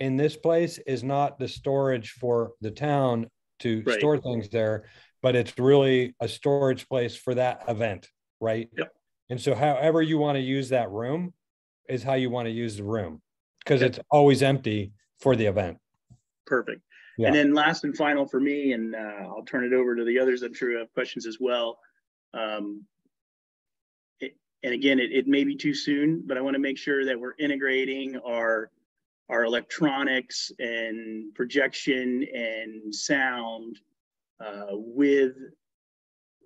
in this place is not the storage for the town to Right. store things there, but it's really a storage place for that event, right? Yep. And so however you want to use that room is how you want to use the room because Yep. it's always empty for the event. Perfect. Yeah. And then last and final for me, and uh, I'll turn it over to the others. I'm sure you have questions as well. Um, it, and again, it, it may be too soon, but I want to make sure that we're integrating our our electronics and projection and sound uh, with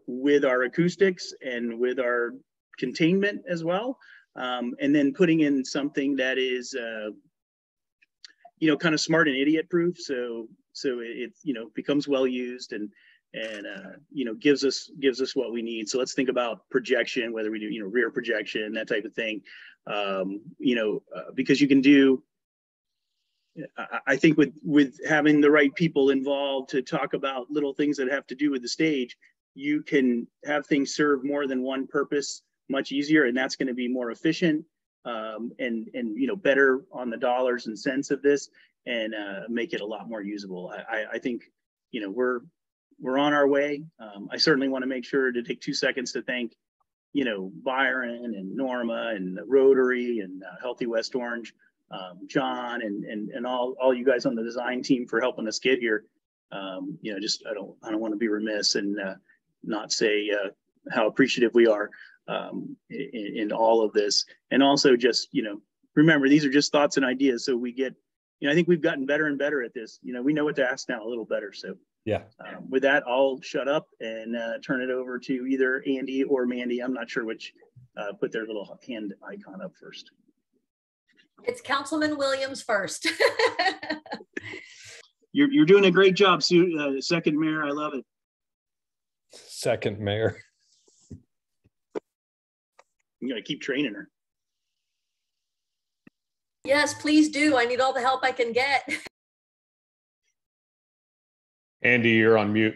with our acoustics and with our containment as well. Um, and then putting in something that is uh, you know, kind of smart and idiot proof. So, so it, it, you know, becomes well used and, and, uh, you know, gives us, gives us what we need. So let's think about projection, whether we do, you know, rear projection, that type of thing. Um, you know, uh, because you can do, I, I think with, with having the right people involved to talk about little things that have to do with the stage, you can have things serve more than one purpose much easier, and that's going to be more efficient um, and and you know better on the dollars and cents of this and uh, make it a lot more usable. I, I, think you know we're we're on our way. Um, I certainly want to make sure to take two seconds to thank you know Byron and Norma and Rotary and uh, Healthy West Orange, um, John and and and all all you guys on the design team for helping us get here. Um, you know, just I don't I don't want to be remiss and uh, not say uh, how appreciative we are um, in, in all of this. And also just, you know, remember, these are just thoughts and ideas. So we get, you know, I think we've gotten better and better at this. You know, we know what to ask now a little better. So Yeah. um, with that, I'll shut up and uh, turn it over to either Andy or Mandy. I'm not sure which uh, put their little hand icon up first. It's Councilman Williams first. <laughs> You're, you're doing a great job, Sue. Uh, second mayor, I love it. Second mayor. You gotta keep training her. yes, please do. I need all the help I can get. <laughs> Andy, you're on mute.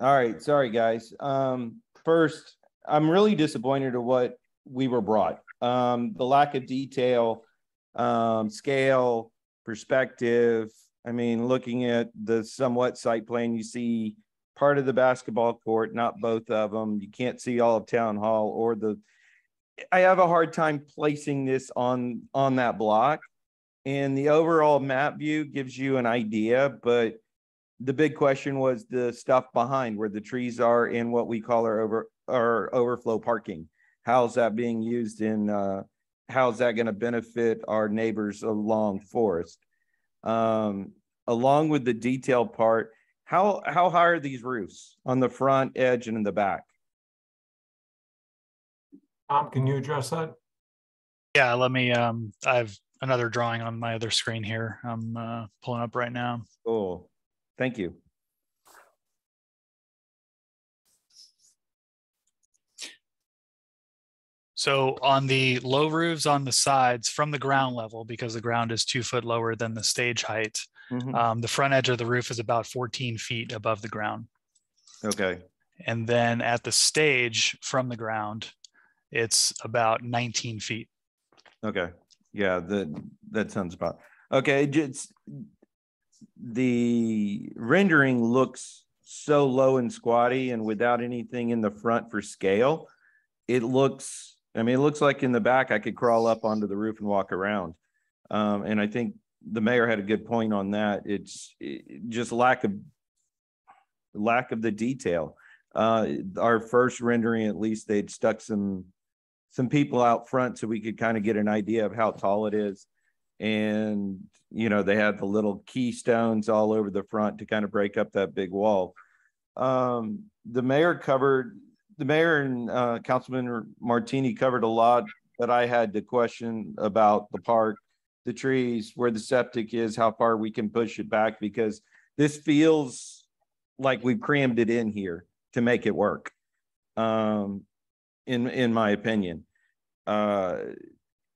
All right, sorry guys. Um, first, I'm really disappointed at what we were brought. Um, the lack of detail, um, scale, perspective. I mean, looking at the somewhat site plan, you see part of the basketball court, not both of them. You can't see all of town hall or the. I have a hard time placing this on on that block, and the overall map view gives you an idea, but the big question was the stuff behind where the trees are in what we call our over our overflow parking. How's that being used in uh how's that going to benefit our neighbors along Forest? Um along with the detailed part, how how high are these roofs on the front edge and in the back? Tom, can you address that? Yeah, let me, um, I have another drawing on my other screen here. I'm, uh, pulling up right now. Cool. Thank you. So on the low roofs on the sides from the ground level, because the ground is two foot lower than the stage height, Mhm. um, the front edge of the roof is about 14 feet above the ground. Okay. And then at the stage from the ground, it's about 19 feet. Okay, yeah, that, that sounds about, okay, just. The rendering looks so low and squatty and without anything in the front for scale. It looks, I mean, it looks like in the back, I could crawl up onto the roof and walk around. Um, and I think the mayor had a good point on that. It's it- just lack of. Lack of the detail. Uh, our first rendering, at least they'd stuck some some people out front so we could kind of get an idea of how tall it is. And, you know, they had the little keystones all over the front to kind of break up that big wall. Um, the mayor covered, the mayor and uh, Councilman Martini covered a lot that I had to question about the park, the trees, where the septic is, how far we can push it back, because this feels like we've crammed it in here to make it work. Um, in in my opinion. Uh,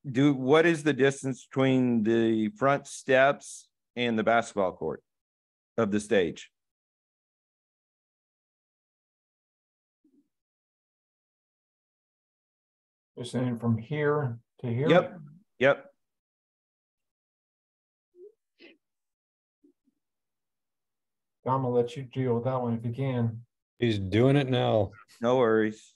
do what is the distance between the front steps and the basketball court of the stage? You're saying from here to here? Yep, yep. I'm gonna let you deal with that one if you can. He's doing it now. No worries.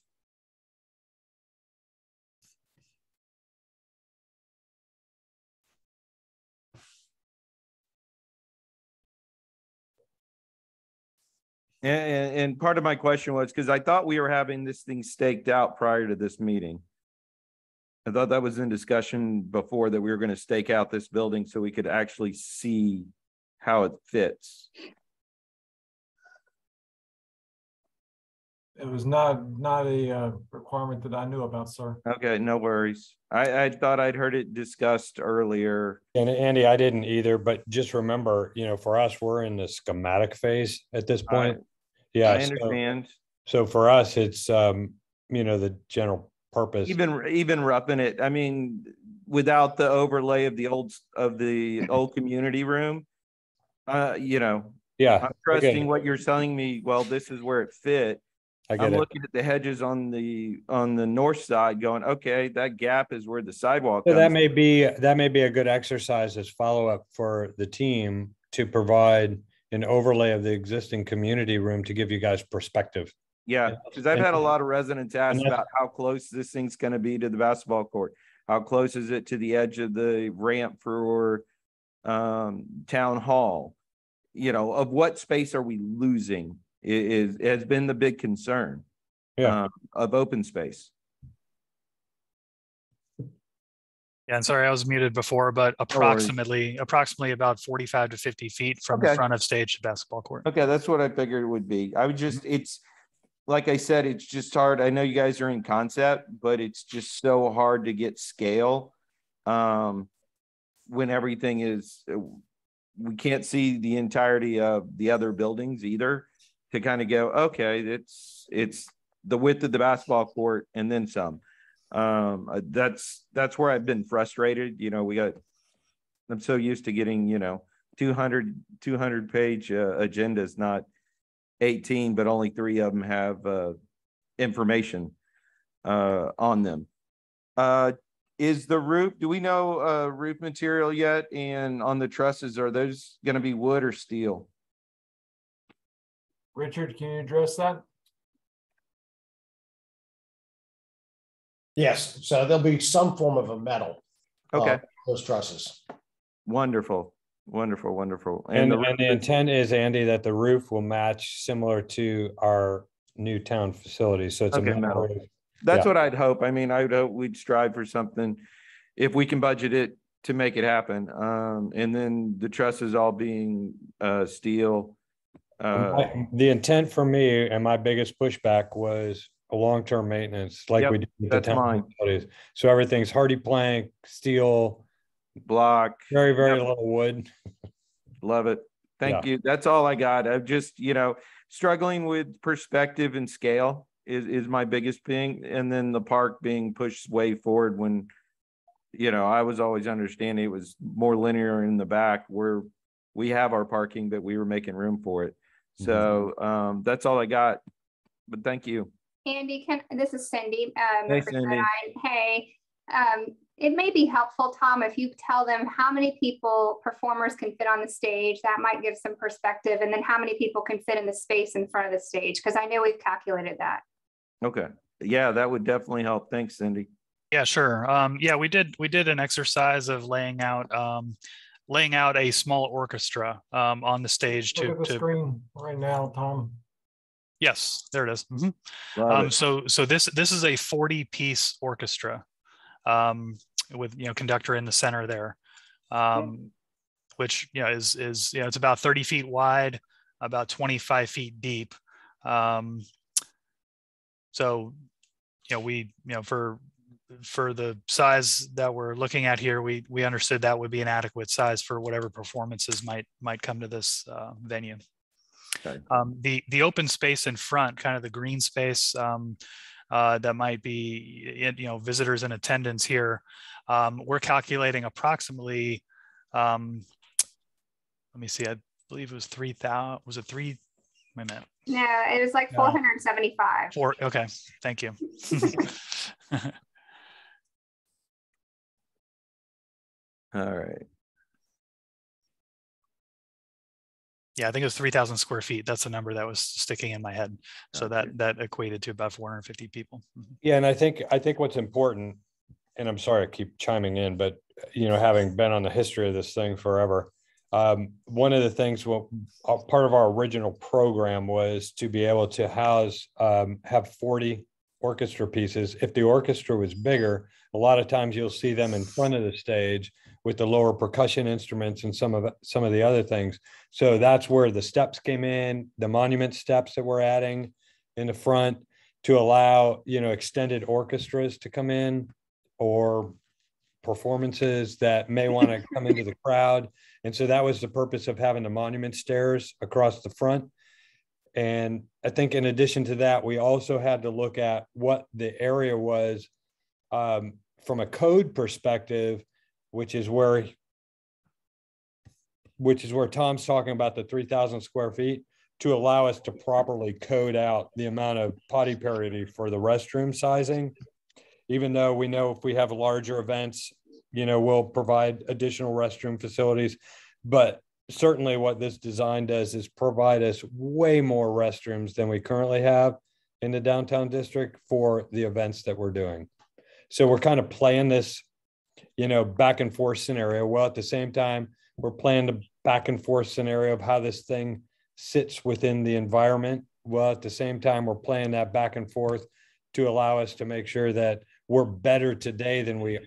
And, and, and part of my question was, because I thought we were having this thing staked out prior to this meeting. I thought that was in discussion before that we were gonna stake out this building so we could actually see how it fits. It was not, not a uh, requirement that I knew about, sir. Okay, no worries. I, I thought I'd heard it discussed earlier. And Andy, I didn't either, but just remember, you know, for us, we're in the schematic phase at this point. Yeah. I so- understand. So for us, it's, um, you know, the general purpose. Even, even roughing it, I mean, without the overlay of the old, of the old community room. Uh, you know, Yeah. I'm trusting it. what you're telling me, well, this is where it fit. I I'm it. looking at the hedges on the, on the north side going, okay, that gap is where the sidewalk So that may be, that may be a good exercise as follow-up for the team to provide an overlay of the existing community room to give you guys perspective. Yeah, because I've had a lot of residents ask about how close this thing's gonna be to the basketball court. How close is it to the edge of the ramp for um town hall? You know, of what space are we losing is, has been the big concern. Yeah. um, Of open space. Yeah, and sorry, I was muted before, but approximately, approximately about forty-five to fifty feet from the front of stage to basketball court. Okay, that's what I figured it would be. I would just, it's, like I said, it's just hard. I know you guys are in concept, but it's just so hard to get scale. Um, when everything is, uh, we can't see the entirety of the other buildings either. To kind of go, okay, it's, it's the width of the basketball court and then some. Um, uh, that's, that's where I've been frustrated, you know, we got, I'm so used to getting, you know, 200, 200 page uh, agendas, not 18, but only three of them have uh, information uh, on them. Uh, is the roof, do we know uh, roof material yet? And on the trusses, are those going to be wood or steel? Richard, can you address that? Yes, so there'll be some form of a metal. uh, Okay, Those trusses. wonderful, wonderful, wonderful. And, the and the intent is, Andy, that the roof will match similar to our new town facility. So it's a metal metal. That's yeah. what I'd hope. I mean, I would hope we'd strive for something if we can budget it to make it happen. Um, and then the trusses all being uh, steel. Uh, The intent for me and my biggest pushback was a long-term maintenance, like Yep, we did with the town. So everything's Hardie plank, steel, block, very, very Yep. little wood. Love it. Thank you. That's all I got. I'm just, you know, struggling with perspective and scale is, is my biggest thing. And then the park being pushed way forward when, you know, I was always understanding it was more linear in the back where we have our parking, but we were making room for it. So, um, that's all I got. But thank you. Andy, can, this is Cindy. um, Hey, Cindy. Sunshine. Hey, um, it may be helpful, Tom, if you tell them how many people, performers can fit on the stage. That might give some perspective. And then how many people can fit in the space in front of the stage? Because I know we've calculated that. Okay. Yeah, that would definitely help. Thanks, Cindy. Yeah, sure. Um, yeah, we did we did an exercise of laying out um, laying out a small orchestra um, on the stage Look to, at the to screen right now, Tom. yes, there it is. Mhm. Um, it. so so this this is a 40 piece orchestra um, with you know conductor in the center there, um, which you know is is you know it's about 30 feet wide, about 25 feet deep. Um, so you know we you know for for the size that we're looking at here, we we understood that would be an adequate size for whatever performances might might come to this uh, venue. Okay. Um, the the open space in front, kind of the green space um, uh, that might be in- you know visitors in attendance here, um, we're calculating approximately. Um, let me see. I believe it was three thousand. Was it three? Wait a minute. No, it was like No. 475. Four. Okay. Thank you. <laughs> <laughs> <laughs> All right. Yeah, I think it was three thousand square feet. That's the number that was sticking in my head. So Gotcha. that that equated to about four hundred fifty people. Mhm. Yeah, and I think, I think what's important, and I'm sorry I keep chiming in, but you know, having been on the history of this thing forever, um, one of the things, what, uh, part of our original program was to be able to house, um, have forty orchestra pieces. If the orchestra was bigger, a lot of times you'll see them in front of the stage with the lower percussion instruments and some of, some of the other things. So that's where the steps came in, the monument steps that we're adding in the front to allow, you know, extended orchestras to come in or performances that may want to come into the crowd. And so that was the purpose of having the monument stairs across the front. And I think in addition to that, we also had to look at what the area was um, from a code perspective, which is where which is where Tom's talking about the 3,000 square feet to allow us to properly code out the amount of potty parity for the restroom sizing. Even though we know if we have larger events, you know, we'll provide additional restroom facilities. But certainly what this design does is provide us way more restrooms than we currently have in the downtown district for the events that we're doing. So we're kind of playing this, you know, back and forth scenario. Well, at the same time, we're playing the back and forth scenario of how this thing sits within the environment. Well, at the same time, we're playing that back and forth to allow us to make sure that we're better today than we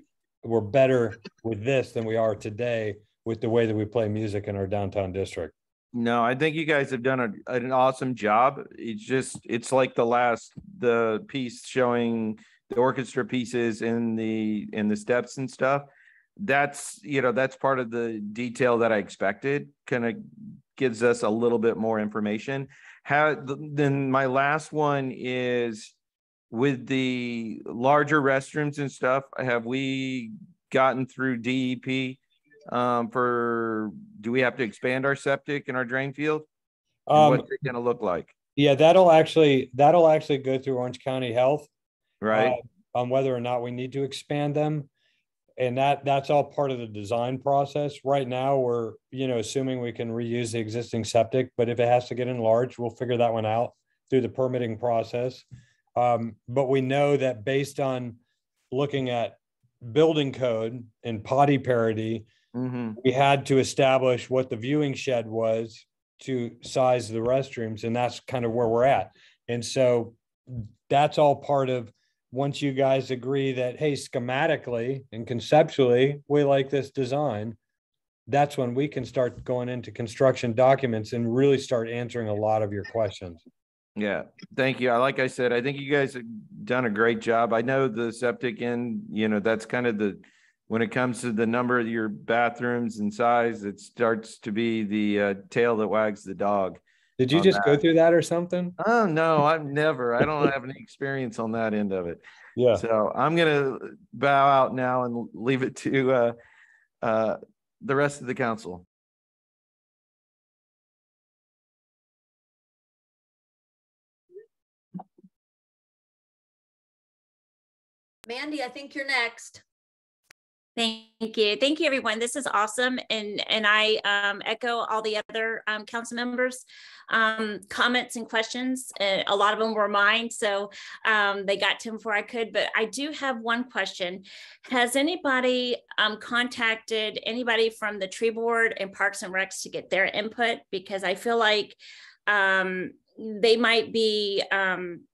we're better with this than we are today with the way that we play music in our downtown district. No, I think you guys have done a, an awesome job. It's just, it's like the last, the piece showing the orchestra pieces in the, in the steps and stuff. That's, you know, that's part of the detail that I expected, kind of gives us a little bit more information. How, then my last one is with the larger restrooms and stuff, have we gotten through DEP? um, for, do we have to expand our septic and our drain field? Um, What's it gonna look like, yeah, that'll actually, that'll actually go through Orange County Health. Right? uh, On whether or not we need to expand them. And that, that's all part of the design process. Right now, we're, you know, assuming we can reuse the existing septic, but if it has to get enlarged, we'll figure that one out through the permitting process. Um, but we know that based on looking at building code and potty parity, hmm we had to establish what the viewing shed was to size the restrooms, and that's kind of where we're at. And so that's all part of, once you guys agree that, hey, schematically and conceptually, we like this design, that's when we can start going into construction documents and really start answering a lot of your questions. Yeah, thank you. I- Like I said, I think you guys have done a great job. I know the septic in you know, that's kind of the, when it comes to the number of your bathrooms and size, it starts to be the uh, tail that wags the dog. Did you On just go through that or something? Oh, no, I've never, I don't have any experience on that end of it. Yeah. So I'm gonna bow out now and leave it to uh, uh, the rest of the council. Mandy, I think you're next. Thank you. Thank you, everyone. This is awesome. And, and I um, echo all the other um, council members' um, comments and questions. Uh, a lot of them were mine, so um, they got to them before I could. But I do have one question. Has anybody um, contacted anybody from the tree board and Parks and Recs to get their input? Because I feel like um, they might be um,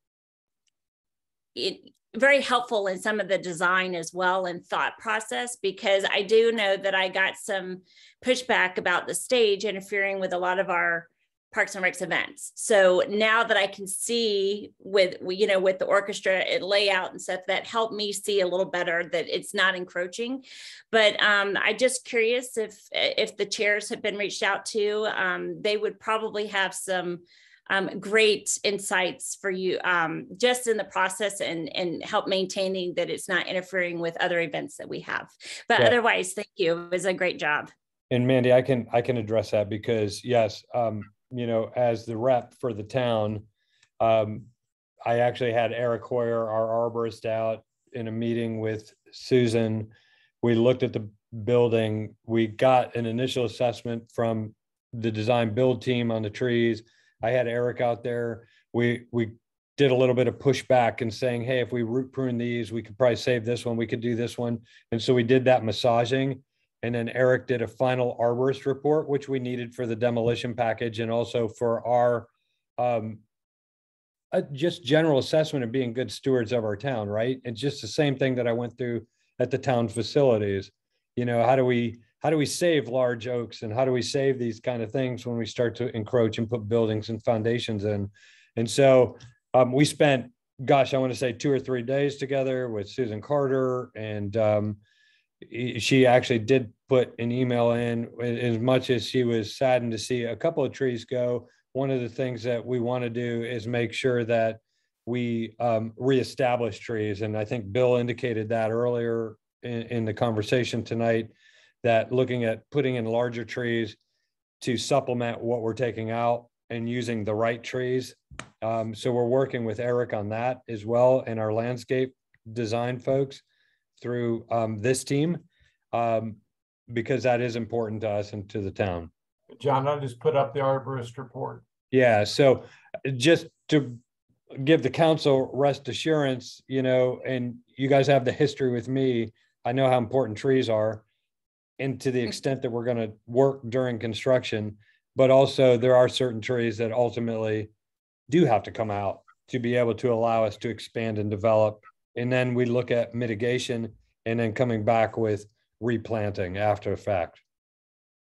it, very helpful in some of the design as well and thought process because I do know that I got some pushback about the stage interfering with a lot of our Parks and Recs events. So now that I can see with you know with the orchestra and layout and stuff that helped me see a little better that it's not encroaching. But um, I just curious if if the chairs have been reached out to, um, they would probably have some um, great insights for you um, just in the process and, and help maintaining that it's not interfering with other events that we have. But Yeah. otherwise, thank you. It was a great job. And Mandy, I can, I can address that because yes, um, you know, as the rep for the town, um, I actually had Eric Hoyer, our arborist out in a meeting with Susan. We looked at the building, we got an initial assessment from the design build team on the trees. I had Eric out there. We, we did a little bit of pushback and saying, hey, if we root prune these, we could probably save this one, we could do this one. And so we did that massaging. And then Eric did a final arborist report, which we needed for the demolition package and also for our um, uh, just general assessment of being good stewards of our town, right? It's just the same thing that I went through at the town facilities. You know, how do we how do we save large oaks and how do we save these kind of things when we start to encroach and put buildings and foundations in? And so um, we spent, gosh, I want to say two or three days together with Susan Carter and um, she actually did put an email in as much as she was saddened to see a couple of trees go. One of the things that we want to do is make sure that we um, reestablish trees. And I think Bill indicated that earlier in, in the conversation tonight, that looking at putting in larger trees to supplement what we're taking out and using the right trees. Um, so we're working with Eric on that as well and our landscape design folks through um, this team um, because that is important to us and to the town. John, I just put up the arborist report. Yeah, so just to give the council rest assurance, you know, and you guys have the history with me. I know how important trees are. And to the extent that we're gonna work during construction, but also there are certain trees that ultimately do have to come out to be able to allow us to expand and develop. And then we look at mitigation and then coming back with replanting after the fact.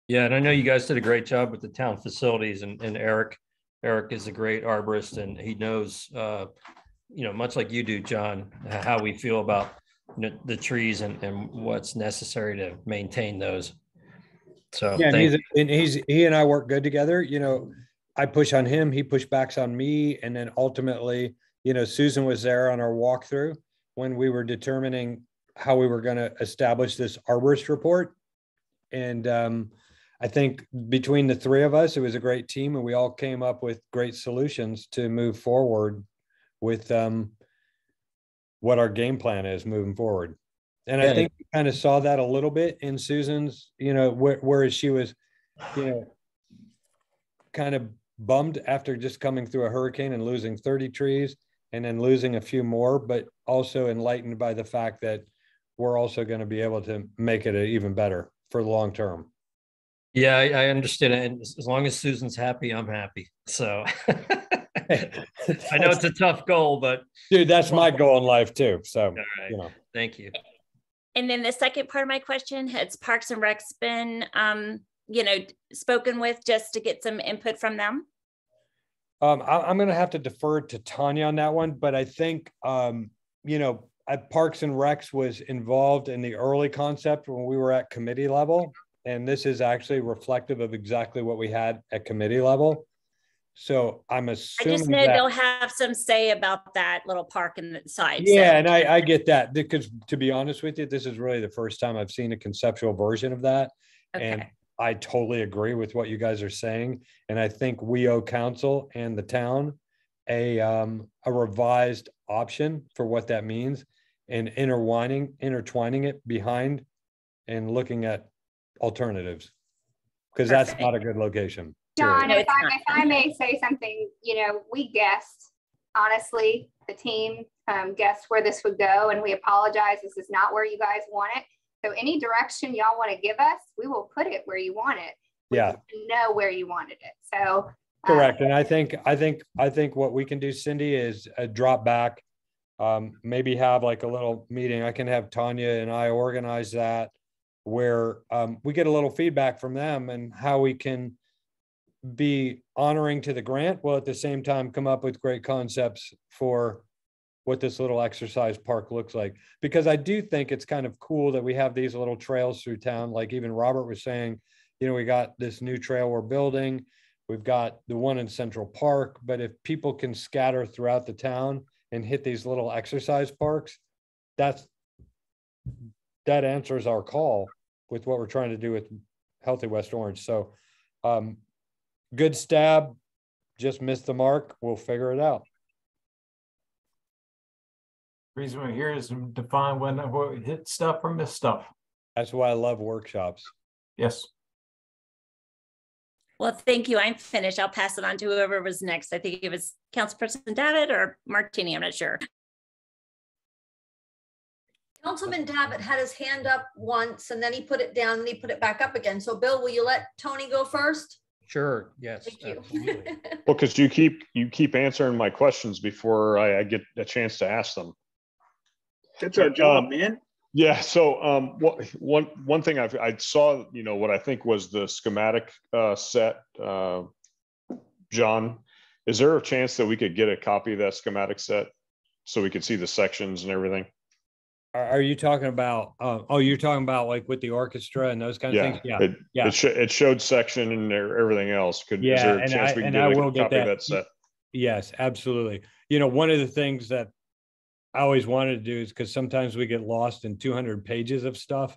Yeah, and I know you guys did a great job with the town facilities and, and Eric, Eric is a great arborist and he knows, uh, you know, much like you do, John, how we feel about you know, the trees and, and what's necessary to maintain those. So Yeah, and he's, and he's, he and I work good together, you know, I push on him, he push backs on me, and then ultimately, you know, Susan was there on our walkthrough when we were determining how we were gonna establish this arborist report. And um, I think between the three of us, it was a great team and we all came up with great solutions to move forward with um, what our game plan is moving forward. And I think we kind of saw that a little bit in Susan's, you know, where, whereas she was, you know, kind of bummed after just coming through a hurricane and losing 30 trees and then losing a few more, but also enlightened by the fact that we're also going to be able to make it even better for the long term. Yeah, I, I understand. it. And as as long as Susan's happy, I'm happy. So <laughs> I know it's a tough goal, but Dude, that's my goal in life too. So, all right. you know, Thank you. And then the second part of my question, has Parks and Rec's been, um, you know, spoken with just to get some input from them? Um, I, I'm gonna have to defer to Tanya on that one, but I think, um, you know, at Parks and Recs was involved in the early concept when we were at committee level. And this is actually reflective of exactly what we had at committee level. So I'm I assuming just know that- they'll have some say about that little park in the side. so- Yeah, and I, I get that because to be honest with you, this is really the first time I've seen a conceptual version of that. And Okay, I totally agree with what you guys are saying. And I think we owe council and the town a, um, a revised option for what that means and intertwining, intertwining it behind and looking at alternatives. Because that's not a good location. John, No, if I, if I may say something, you know, we guessed, honestly, the team um, guessed where this would go, and we apologize. This is not where you guys want it. So any direction y'all want to give us, we will put it where you want it. We Yeah. Know where you wanted it. So. um, Correct. And I think, I think, I think what we can do, Cindy, is a drop back. Um, maybe have like a little meeting. I can have Tanya and I organize that. Where um, we get a little feedback from them and how we can be honoring to the grant, while at the same time come up with great concepts for what this little exercise park looks like. Because I do think it's kind of cool that we have these little trails through town, like even Robert was saying, you know, we got this new trail we're building. We've got the one in Central Park, but if people can scatter throughout the town and hit these little exercise parks, that's that answers our call with what we're trying to do with Healthy West Orange. So um good stab, just missed the mark. We'll figure it out. Reason we're here is to define when we hit stuff or miss stuff. That's why I love workshops. Yes. well, thank you. I'm finished. I'll pass it on to whoever was next. I think it was Councilperson David or Martini, I'm not sure. Councilman Davitt had his hand up once and then he put it down and he put it back up again. So Bill, will you let Tony go first? Sure, yes. Thank you. absolutely. <laughs> Well, because you keep, you keep answering my questions before I, I get a chance to ask them. That's our job, Um, man. Yeah, so um, what, one, one thing I've, I saw, you know, what I think was the schematic uh, set, uh, John, is there a chance that we could get a copy of that schematic set? So we could see the sections and everything? Are, you talking about, uh, oh, you're talking about like with the orchestra and those kind of Yeah, things? Yeah. it, yeah. it showed, it showed section and everything else. Could, is Yeah, there a and chance I- we can get I a will get copy of that. that set? Yes, absolutely. You know, one of the things that I always wanted to do is because sometimes we get lost in two hundred pages of stuff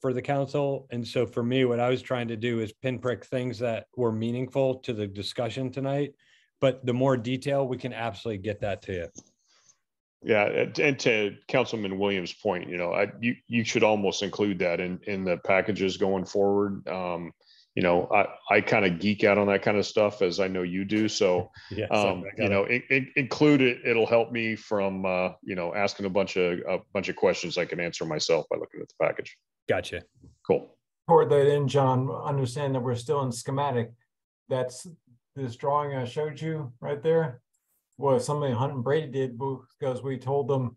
for the council. And so for me, what I was trying to do is pinprick things that were meaningful to the discussion tonight. But the more detail, we can absolutely get that to you. Yeah, and- and to Councilman Williams' point, you know, I, you, you should almost include that in, in the packages going forward. Um, you know, I, I kind of geek out on that kind of stuff as I know you do. So, <laughs> Yeah. um, I you gotta- know, in, in- include it. It'll help me from, uh, you know, asking a bunch of, a bunch of questions I can answer myself by looking at the package. Gotcha. Cool. Toward that end, John, understand that we're still in schematic. That's this drawing I showed you right there. Was something Hunton Brady did because we told them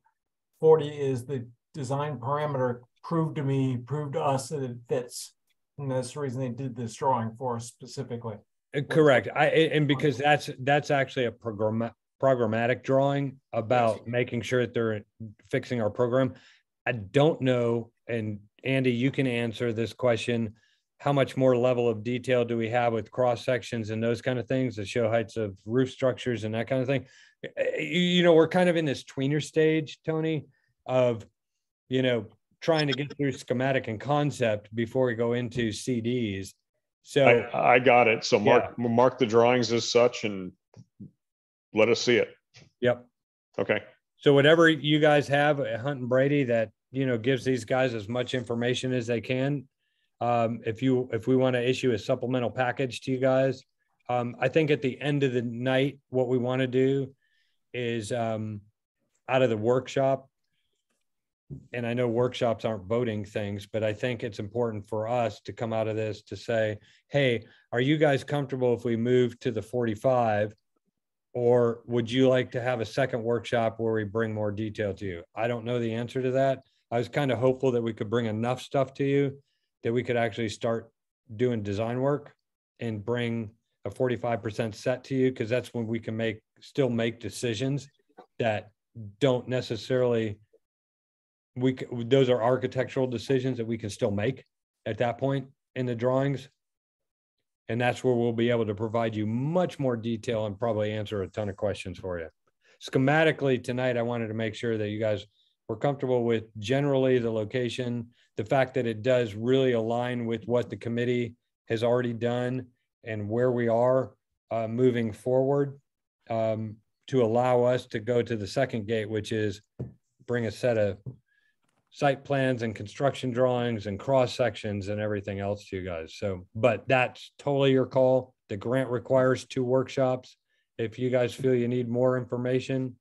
forty is the design parameter proved to me, proved to us that it fits. And that's the reason they did this drawing for us specifically. Uh, Correct. I, and because that's, that's actually a program, programmatic drawing about making sure that they're fixing our program. I don't know, and Andy, you can answer this question. How much more level of detail do we have with cross sections and those kind of things, the show heights of roof structures and that kind of thing? Uh, You, you know, we're kind of in this tweener stage, Tony, of, you know, trying to get through schematic and concept before we go into CDs. So. I, I got it. So mark, mark the drawings as such and let us see it. Yep. Okay. So whatever you guys have at Hunton Brady that, you know, gives these guys as much information as they can. Um, if you, if we want to issue a supplemental package to you guys, um, I think at the end of the night, what we want to do is, um, out of the workshop. And I know workshops aren't voting things, but I think it's important for us to come out of this to say, hey, are you guys comfortable if we move to the forty-five? Or would you like to have a second workshop where we bring more detail to you? I don't know the answer to that. I was kind of hopeful that we could bring enough stuff to you that we could actually start doing design work and bring a forty-five percent set to you, because that's when we can make, still make decisions that don't necessarily we, those are architectural decisions that we can still make at that point in the drawings. And that's where we'll be able to provide you much more detail and probably answer a ton of questions for you. Schematically tonight, I wanted to make sure that you guys were comfortable with generally the location, the fact that it does really align with what the committee has already done and where we are uh, moving forward um, to allow us to go to the second gate, which is bring a set of site plans and construction drawings and cross sections and everything else to you guys. So, but that's totally your call. The grant requires two workshops. If you guys feel you need more information,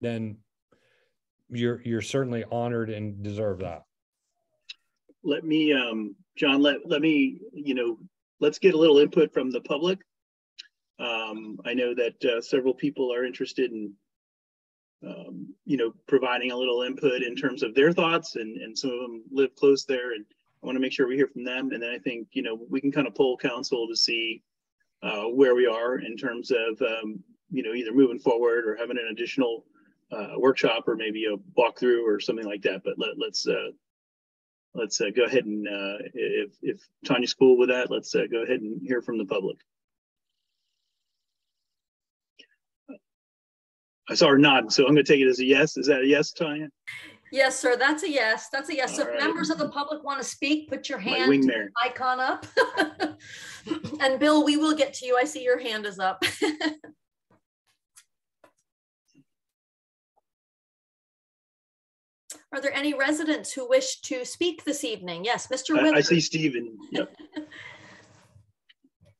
then you're, you're certainly honored and deserve that. Let me, um, John, let, let me, you know, let's get a little input from the public. Um, I know that, uh, several people are interested in, um, you know, providing a little input in terms of their thoughts and, and some of them live close there and I want to make sure we hear from them. And then I think, you know, we can kind of poll council to see, uh, where we are in terms of, um, you know, either moving forward or having an additional, uh, workshop or maybe a walkthrough or something like that. But let, let's, uh, let's uh, go ahead and uh, if if Tanya's cool with that, let's uh, go ahead and hear from the public. I saw her nod, so I'm going to take it as a yes. Is that a yes, Tanya? Yes, sir. That's a yes. That's a yes. So All if members of the public want to speak, put your hand icon up. <laughs> And Bill, we will get to you. I see your hand is up. <laughs> Are there any residents who wish to speak this evening? Yes, Mr. I, I Withers. see Stephen. Yep. <laughs>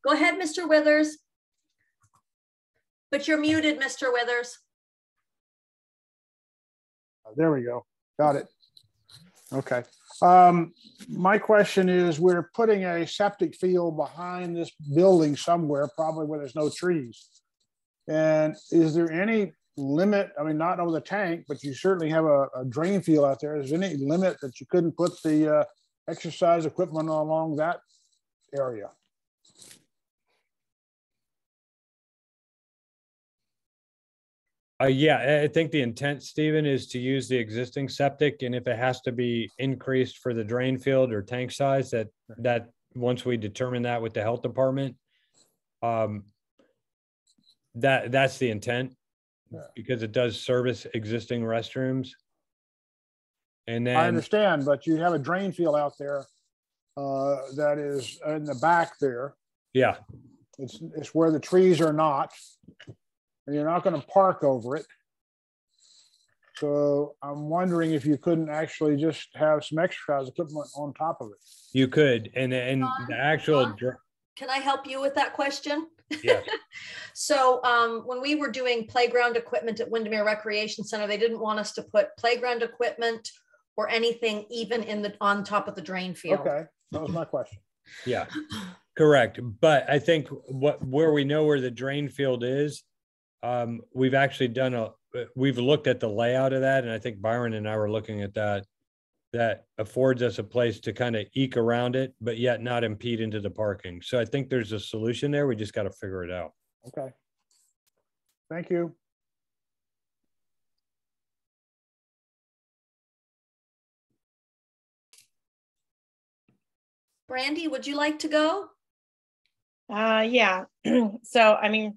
Go ahead, Mr. Withers. But you're muted, Mr. Withers. There we go. Got it. Okay. Um, my question is, we're putting a septic field behind this building somewhere, probably where there's no trees. And is there any limit? I mean, not over the tank, but you certainly have a, a drain field out there. Is there any limit that you couldn't put the uh, exercise equipment along that area? Uh, yeah, I- think the intent, Stephen, is to use the existing septic and if it has to be increased for the drain field or tank size, that, that, once we determine that with the health department, um, that, that's the intent, Yeah. because it does service existing restrooms. And then I understand, but you have a drain field out there uh, that is in the back there. yeah, It's, it's where the trees are not. And you're not gonna park over it. So I'm wondering if you couldn't actually just have some exercise equipment on top of it. you could, and, and John, the actual, Can I help you with that question? Yes. <laughs> So um, when we were doing playground equipment at Windermere Recreation Center, they didn't want us to put playground equipment or anything even in the, on top of the drain field. Okay, that was my question. Yeah, correct. But I think what, where we know where the drain field is, um, we've actually done a, we've looked at the layout of that, and I think Byron and I were looking at that that affords us a place to kind of eke around it, but yet not impede into the parking. So I think there's a solution there. We just got to figure it out. Okay. Thank you. Brandy, would you like to go? Uh, yeah. <clears throat> so, I mean,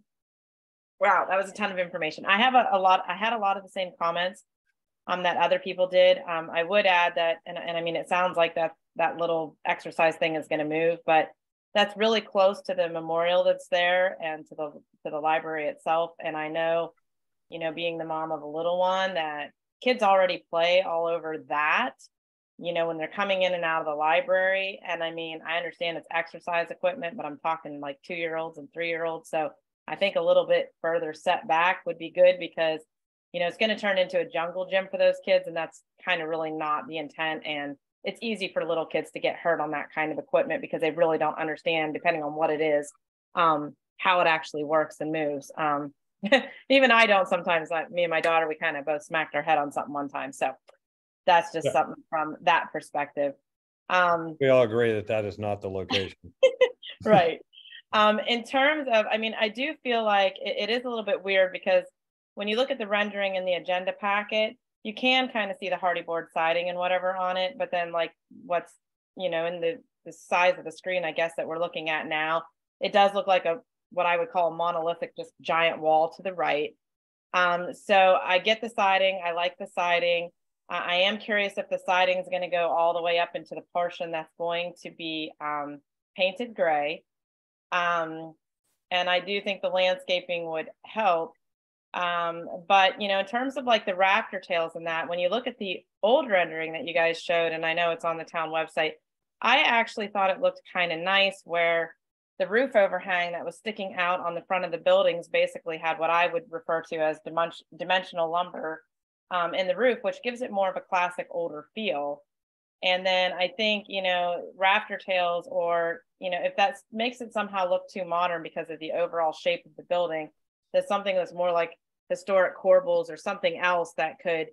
wow, that was a ton of information. I have a, a, lot, I had a lot of the same comments um, that other people did. Um, I would add that, and, and I mean, it sounds like that, that little exercise thing is going to move, but that's really close to the memorial that's there and to the, to the library itself. And I know, you know, being the mom of a little one that kids already play all over that you know, when they're coming in and out of the library. And I mean, I understand it's exercise equipment, but I'm talking like two year olds and three year olds. So I think a little bit further set back would be good because, you know, it's going to turn into a jungle gym for those kids. And that's kind of really not the intent. And it's easy for little kids to get hurt on that kind of equipment because they really don't understand, depending on what it is, um, how it actually works and moves. Um, <laughs> even I don't sometimes, like me and my daughter, we kind of both smacked our head on something one time. So that's just Yeah. something from that perspective. Um, We all agree that that is not the location. <laughs> right. Um, in terms of, I mean, I do feel like it, it is a little bit weird because when you look at the rendering in the agenda packet, you can kind of see the Hardie board siding and whatever on it, but then like what's, you know, in the, the size of the screen, I guess that we're looking at now, it does look like a, what I would call a monolithic, just giant wall to the right. Um, so I get the siding, I like the siding. I I am curious if the siding is going to go all the way up into the portion that's going to be um, painted gray. Um, and I do think the landscaping would help. Um, but you know, in terms of like the rafter tails and that, when you look at the old rendering that you guys showed, and I know it's on the town website, I actually thought it looked kind of nice where the roof overhang that was sticking out on the front of the buildings basically had what I would refer to as dimen- dimensional lumber um, in the roof, which gives it more of a classic older feel. And then I think, you know, rafter tails or, you know, if that makes it somehow look too modern because of the overall shape of the building, there's something that's more like historic corbels or something else that could,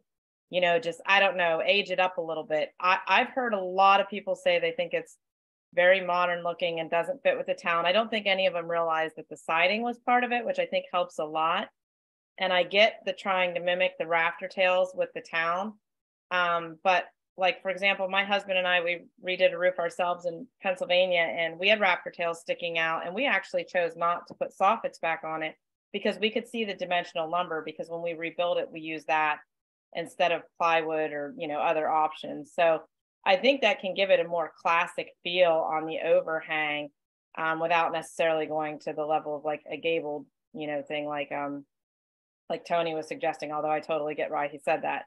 you know, just, I don't know, age it up a little bit. I, I've heard a lot of people say they think it's very modern looking and doesn't fit with the town. I don't think any of them realized that the siding was part of it, which I think helps a lot. And I get the trying to mimic the rafter tails with the town. Um, but like, for example, my husband and I, we redid a roof ourselves in Pennsylvania and we had rafter tails sticking out and we actually chose not to put soffits back on it because we could see the dimensional lumber because when we rebuild it, we use that instead of plywood or, you know, other options. So I think that can give it a more classic feel on the overhang um, without necessarily going to the level of like a gabled, you know, thing like um like Tony was suggesting, although I totally get why he said that.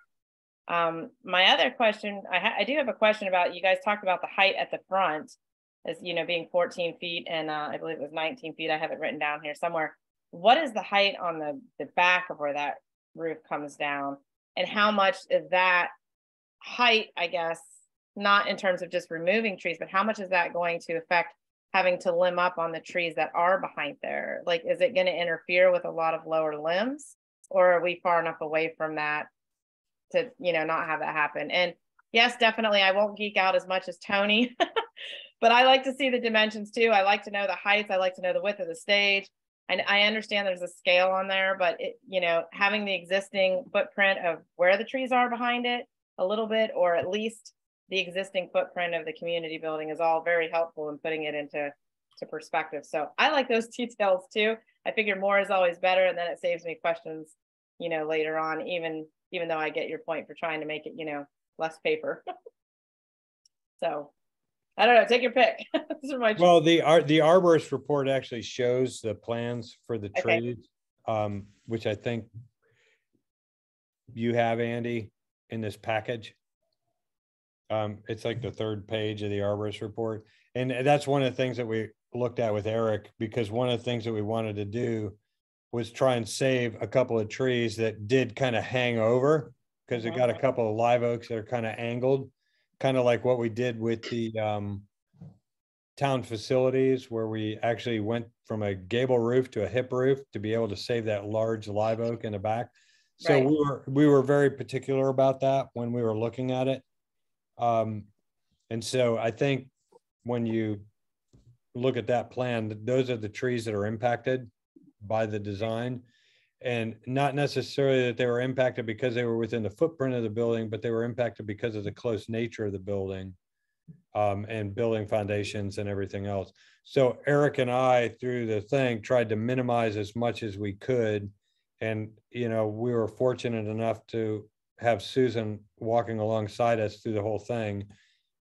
Um, my other question, I, I do have a question about, you guys talked about the height at the front as, you know, being 14 feet and uh, I believe it was 19 feet. I have it written down here somewhere. What is the height on the, the back of where that roof comes down? And how much is that height, I guess, not in terms of just removing trees, but how much is that going to affect having to limb up on the trees that are behind there? Like, is it going to interfere with a lot of lower limbs? Or are we far enough away from that to, you know, not have that happen? And yes, definitely, I won't geek out as much as Tony, <laughs> but I like to see the dimensions too. I like to know the heights. I like to know the width of the stage. And I understand there's a scale on there, but it, you know, having the existing footprint of where the trees are behind it a little bit, or at least the existing footprint of the community building is all very helpful in putting it into to perspective. So I like those <laughs> details too. I figure more is always better, and then it saves me questions, you know, later on. Even even though I get your point for trying to make it, you know, less paper. <laughs> so I don't know. Take your pick. <laughs> These are my Well, the ar- the arborist report actually shows the plans for the Okay. trees, um, which I think you have, Andy, in this package. Um, it's like the third page of the arborist report. And that's one of the things that we looked at with Eric, because one of the things that we wanted to do was try and save a couple of trees that did kind of hang over, because it got a couple of live oaks that are kind of angled, kind of like what we did with the, um, town facilities where we actually went from a gable roof to a hip roof to be able to save that large live oak in the back. So Right. we were, we were very particular about that when we were looking at it. Um, and so I think when you look at that plan, those are the trees that are impacted by the design. And not necessarily that they were impacted because they were within the footprint of the building, but they were impacted because of the close nature of the building um, and building foundations and everything else. So Eric and I, through the thing, tried to minimize as much as we could. And, you know, we were fortunate enough to have Susan walking alongside us through the whole thing.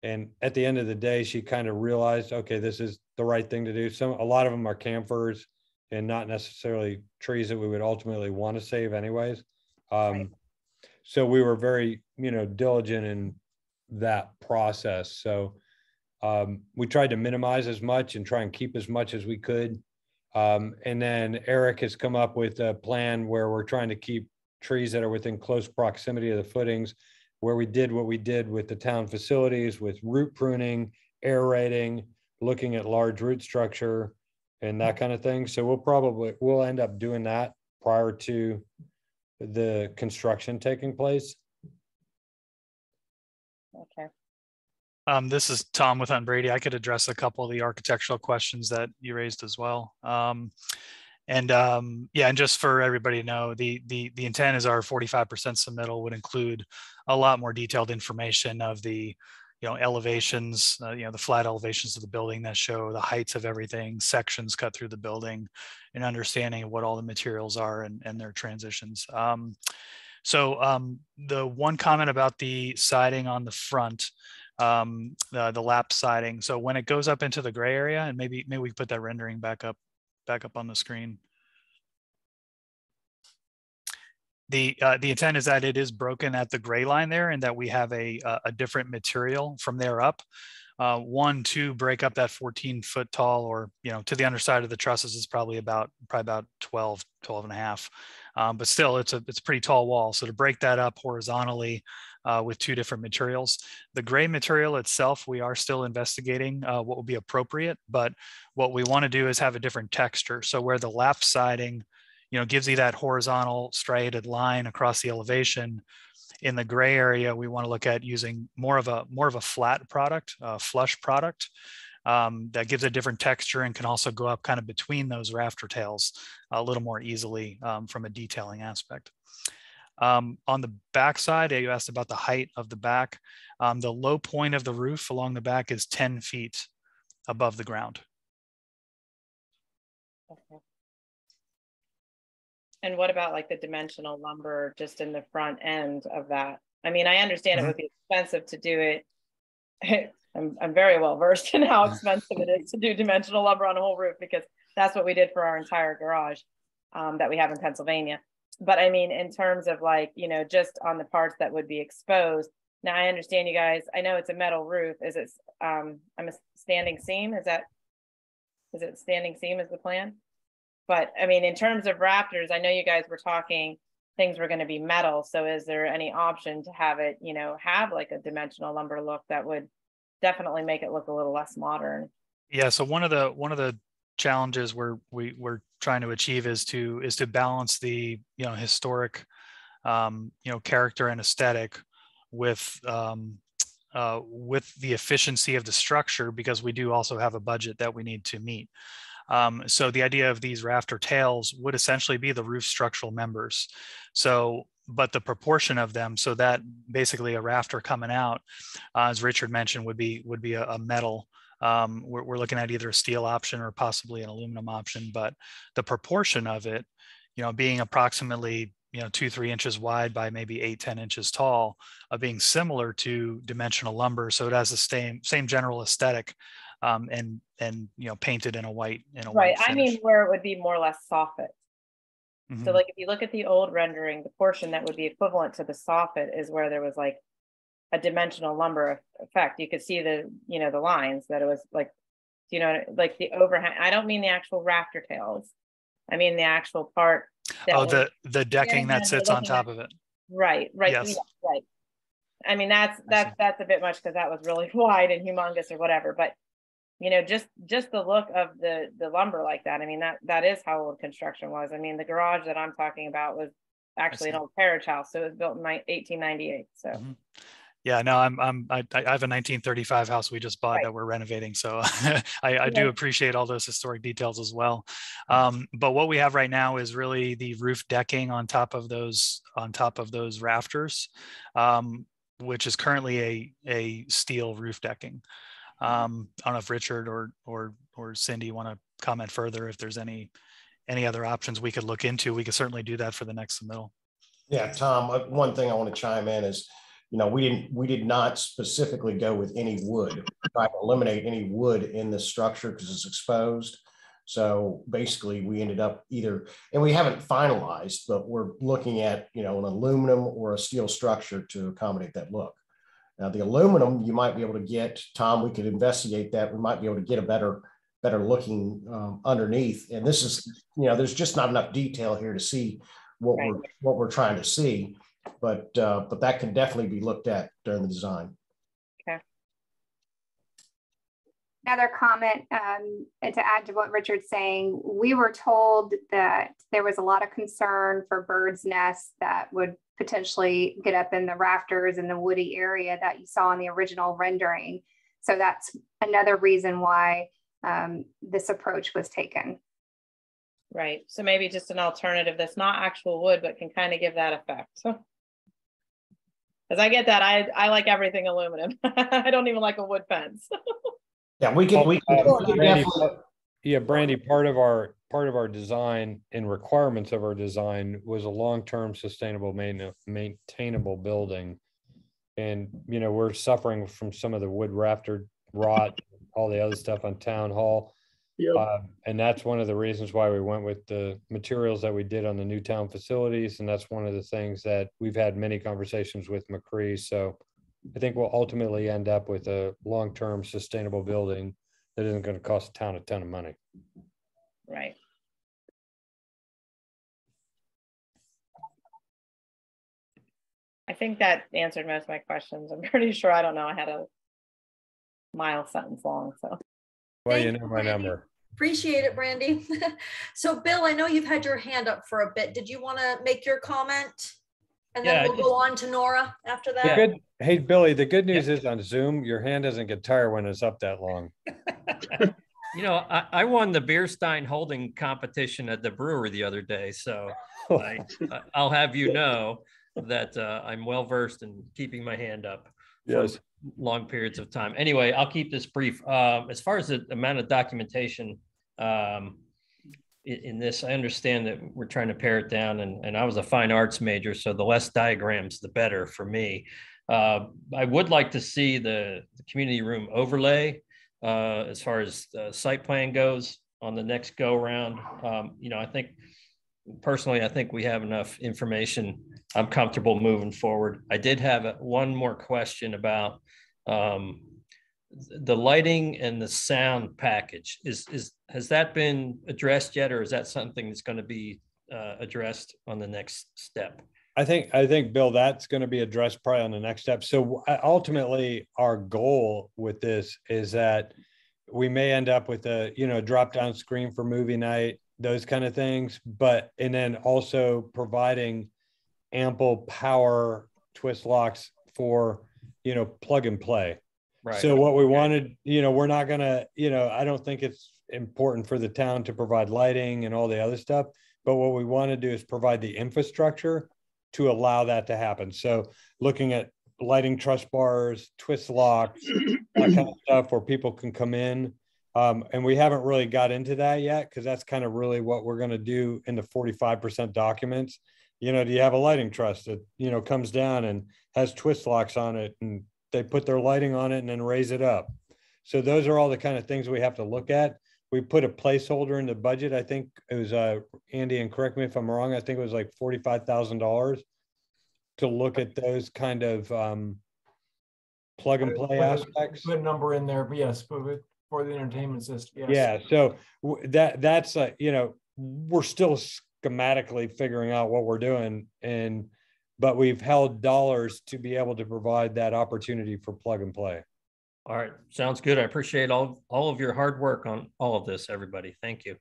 And at the end of the day, she kind of realized, okay, this is the right thing to do. Some, a lot of them are camphors and not necessarily trees that we would ultimately want to save anyways. Um, right. So we were very, you know, diligent in that process. So um, we tried to minimize as much and try and keep as much as we could. Um, and then Eric has come up with a plan where we're trying to keep trees that are within close proximity of the footings, where we did what we did with the town facilities with root pruning, aerating, looking at large root structure, and that kind of thing. So we'll probably we'll end up doing that prior to the construction taking place. Okay. Um, this is Tom with Hunton Brady. I could address a couple of the architectural questions that you raised as well. Um, and um, yeah, and just for everybody to know, the the the intent is our 45% submittal would include a lot more detailed information of the you know elevations uh, you know the flat elevations of the building that show the heights of everything sections cut through the building and understanding what all the materials are and, and their transitions. Um, so um, the one comment about the siding on the front um, the, the lap siding so when it goes up into the gray area and maybe maybe we put that rendering back up back up on the screen the uh, the intent is that it is broken at the gray line there and that we have a a different material from there up. Uh, one to break up that 14 foot tall or you know to the underside of the trusses is probably about probably about 12 12 and a half. Um, but still it's a it's a pretty tall wall. So to break that up horizontally uh, with two different materials the gray material itself we are still investigating uh, what will be appropriate. But what we want to do is have a different texture. So where the lap siding you know, gives you that horizontal striated line across the elevation. In the gray area, we want to look at using more of a more of a flat product, a flush product um, that gives a different texture and can also go up kind of between those rafter tails a little more easily um, from a detailing aspect. Um, on the back side, you asked about the height of the back. Um, the low point of the roof along the back is 10 feet above the ground. Okay. And what about like the dimensional lumber just in the front end of that? I mean, I understand mm-hmm. it would be expensive to do it. <laughs> I'm, I'm very well versed in how expensive it is to do dimensional lumber on a whole roof because that's what we did for our entire garage um, that we have in Pennsylvania. But I mean, in terms of like, you know, just on the parts that would be exposed. Now I understand you guys, I know it's a metal roof. Is it, um, I'm a standing seam. Is that, is it standing seam is the plan? But I mean, in terms of rafters, I know you guys were talking things were going to be metal. So is there any option to have it, you know, have like a dimensional lumber look that would definitely make it look a little less modern? Yeah. So one of the one of the challenges we're we, we're trying to achieve is to is to balance the you know historic um, you know character and aesthetic with um, uh, with the efficiency of the structure because we do also have a budget that we need to meet. Um, so the idea of these rafter tails would essentially be the roof structural members. So, but the proportion of them, so that basically a rafter coming out, uh, as Richard mentioned, would be would be a, a metal. Um, we're, we're looking at either a steel option or possibly an aluminum option, but the proportion of it, you know, being approximately you know two three inches wide by maybe eight ten inches tall of being similar to dimensional lumber so it has the same same general aesthetic um, and and you know painted in a white in a right. White I mean, where it would be more or less soffit. Mm-hmm. So, like if you look at the old rendering, the portion that would be equivalent to the soffit is where there was like a dimensional lumber effect. You could see the you know the lines that it was like you know like the overhang. I don't mean the actual rafter tails. I mean the actual part. Oh, the the decking that sits on top at. of it. Right. Right. Yes. Yeah, right. I mean that's that's that's a bit much because that was really <laughs> wide and humongous or whatever. But you know just just the look of the the lumber like that i mean that that is how old construction was i mean the garage that i'm talking about was actually an old carriage house so it was built in 1898 so mm-hmm. Yeah, no, I'm, I'm, I, I have a 1935 house we just bought Right. that we're renovating. So <laughs> I, I do appreciate all those historic details as well. Um, but what we have right now is really the roof decking on top of those, on top of those rafters, um, which is currently a, a steel roof decking. Um, I don't know if Richard or, or, or Cindy want to comment further if there's any, any other options we could look into. We could certainly do that for the next submittal. Yeah, Tom, uh, one thing I want to chime in is, you know, we didn't, we did not specifically go with any wood, try to eliminate any wood in the structure because it's exposed. So basically, we ended up either, and we haven't finalized, but we're looking at, you know, an aluminum or a steel structure to accommodate that look. Now, the aluminum, you might be able to get, Tom, we could investigate that. We might be able to get a better, better looking um, underneath. And this is, you know, there's just not enough detail here to see what we're, what we're trying to see. But, uh, but that can definitely be looked at during the design. Another comment um, and to add to what Richard's saying, we were told that there was a lot of concern for birds' nests that would potentially get up in the rafters in the woody area that you saw in the original rendering. So that's another reason why um, this approach was taken. Right. So maybe just an alternative that's not actual wood, but can kind of give that effect. <laughs> Because I get that. I, I like everything aluminum. <laughs> I don't even like a wood fence. <laughs> Yeah, we can, we can. Uh, we can Brandy, definitely- Yeah, Brandy, part of our, part of our design and requirements of our design was a long-term sustainable main- maintainable building. And, you know, we're suffering from some of the wood rafter rot, all the other stuff on town hall. Yep. Um, And that's one of the reasons why we went with the materials that we did on the new town facilities. And that's one of the things that we've had many conversations with McCree. So I think we'll ultimately end up with a long-term sustainable building that isn't going to cost the town a ton of money. Right. I think that answered most of my questions. I'm <laughs> pretty sure, I don't know, I had a mile sentence long, so. Well, you know my Brandy. number. Appreciate it, Brandy. <laughs> So Bill, I know you've had your hand up for a bit. Did you want to make your comment? And then I we'll go on to Nora after The that. good, hey, Billy, the good news is on Zoom, your hand doesn't get tired when it's up that long. <laughs> You know, I, I won the beer stein holding competition at the brewery the other day, so <laughs> I, I- I'll have you know that uh, I'm well versed in keeping my hand up. for Yes. Long periods of time. Anyway, I'll keep this brief. Um, as far as the amount of documentation, um, in, in this, I understand that we're trying to pare it down and, and I was a fine arts major, so the less diagrams, the better for me. Uh, I would like to see the, the community room overlay uh, as far as the site plan goes on the next go round. Um, you know, I think personally, I think we have enough information. I'm comfortable moving forward. I did have a- one more question about um, the lighting and the sound package. Is, is, has that been addressed yet, or is that something that's going to be uh, addressed on the next step? I think, I think, Bill, that's going to be addressed probably on the next step. So ultimately, our goal with this is that we may end up with a, you know, drop down screen for movie night, those kind of things, but, and then also providing ample power twist locks for, you know, plug and play. Right. So what we wanted, you know, we're not gonna, you know, I don't think it's important for the town to provide lighting and all the other stuff. But what we want to do is provide the infrastructure to allow that to happen. So looking at lighting truss bars, twist locks, that kind of <clears throat> stuff where people can come in. Um, and we haven't really got into that yet because that's kind of really what we're going to do in the 45% documents. You know, do you have a lighting truss that, you know, comes down and has twist locks on it and they put their lighting on it and then raise it up. So those are all the kind of things we have to look at. We put a placeholder in the budget. I think it was uh Andy, and correct me if I'm wrong, I think it was like forty-five thousand dollars to look at those kind of um plug and play Put aspects. Put a number in there, but yes, but for the entertainment system, yes. Yeah, so that that's uh, you know, we're still schematically figuring out what we're doing and but we've held dollars to be able to provide that opportunity for plug and play. All right, sounds good. I appreciate all, all of your hard work on all of this, everybody. Thank you.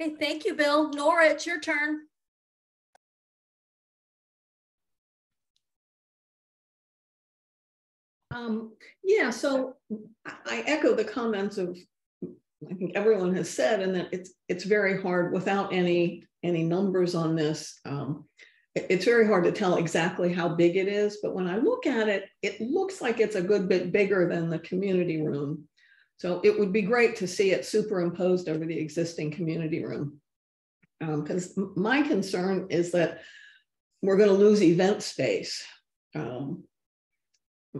Okay, thank you, Bill. Nora, it's your turn. Um, yeah, so I echo the comments of I think everyone has said, and that it's it's very hard without any any numbers on this. Um, it's very hard to tell exactly how big it is, but when I look at it, it looks like it's a good bit bigger than the community room. So it would be great to see it superimposed over the existing community room. Because um, my concern is that we're going to lose event space. Um,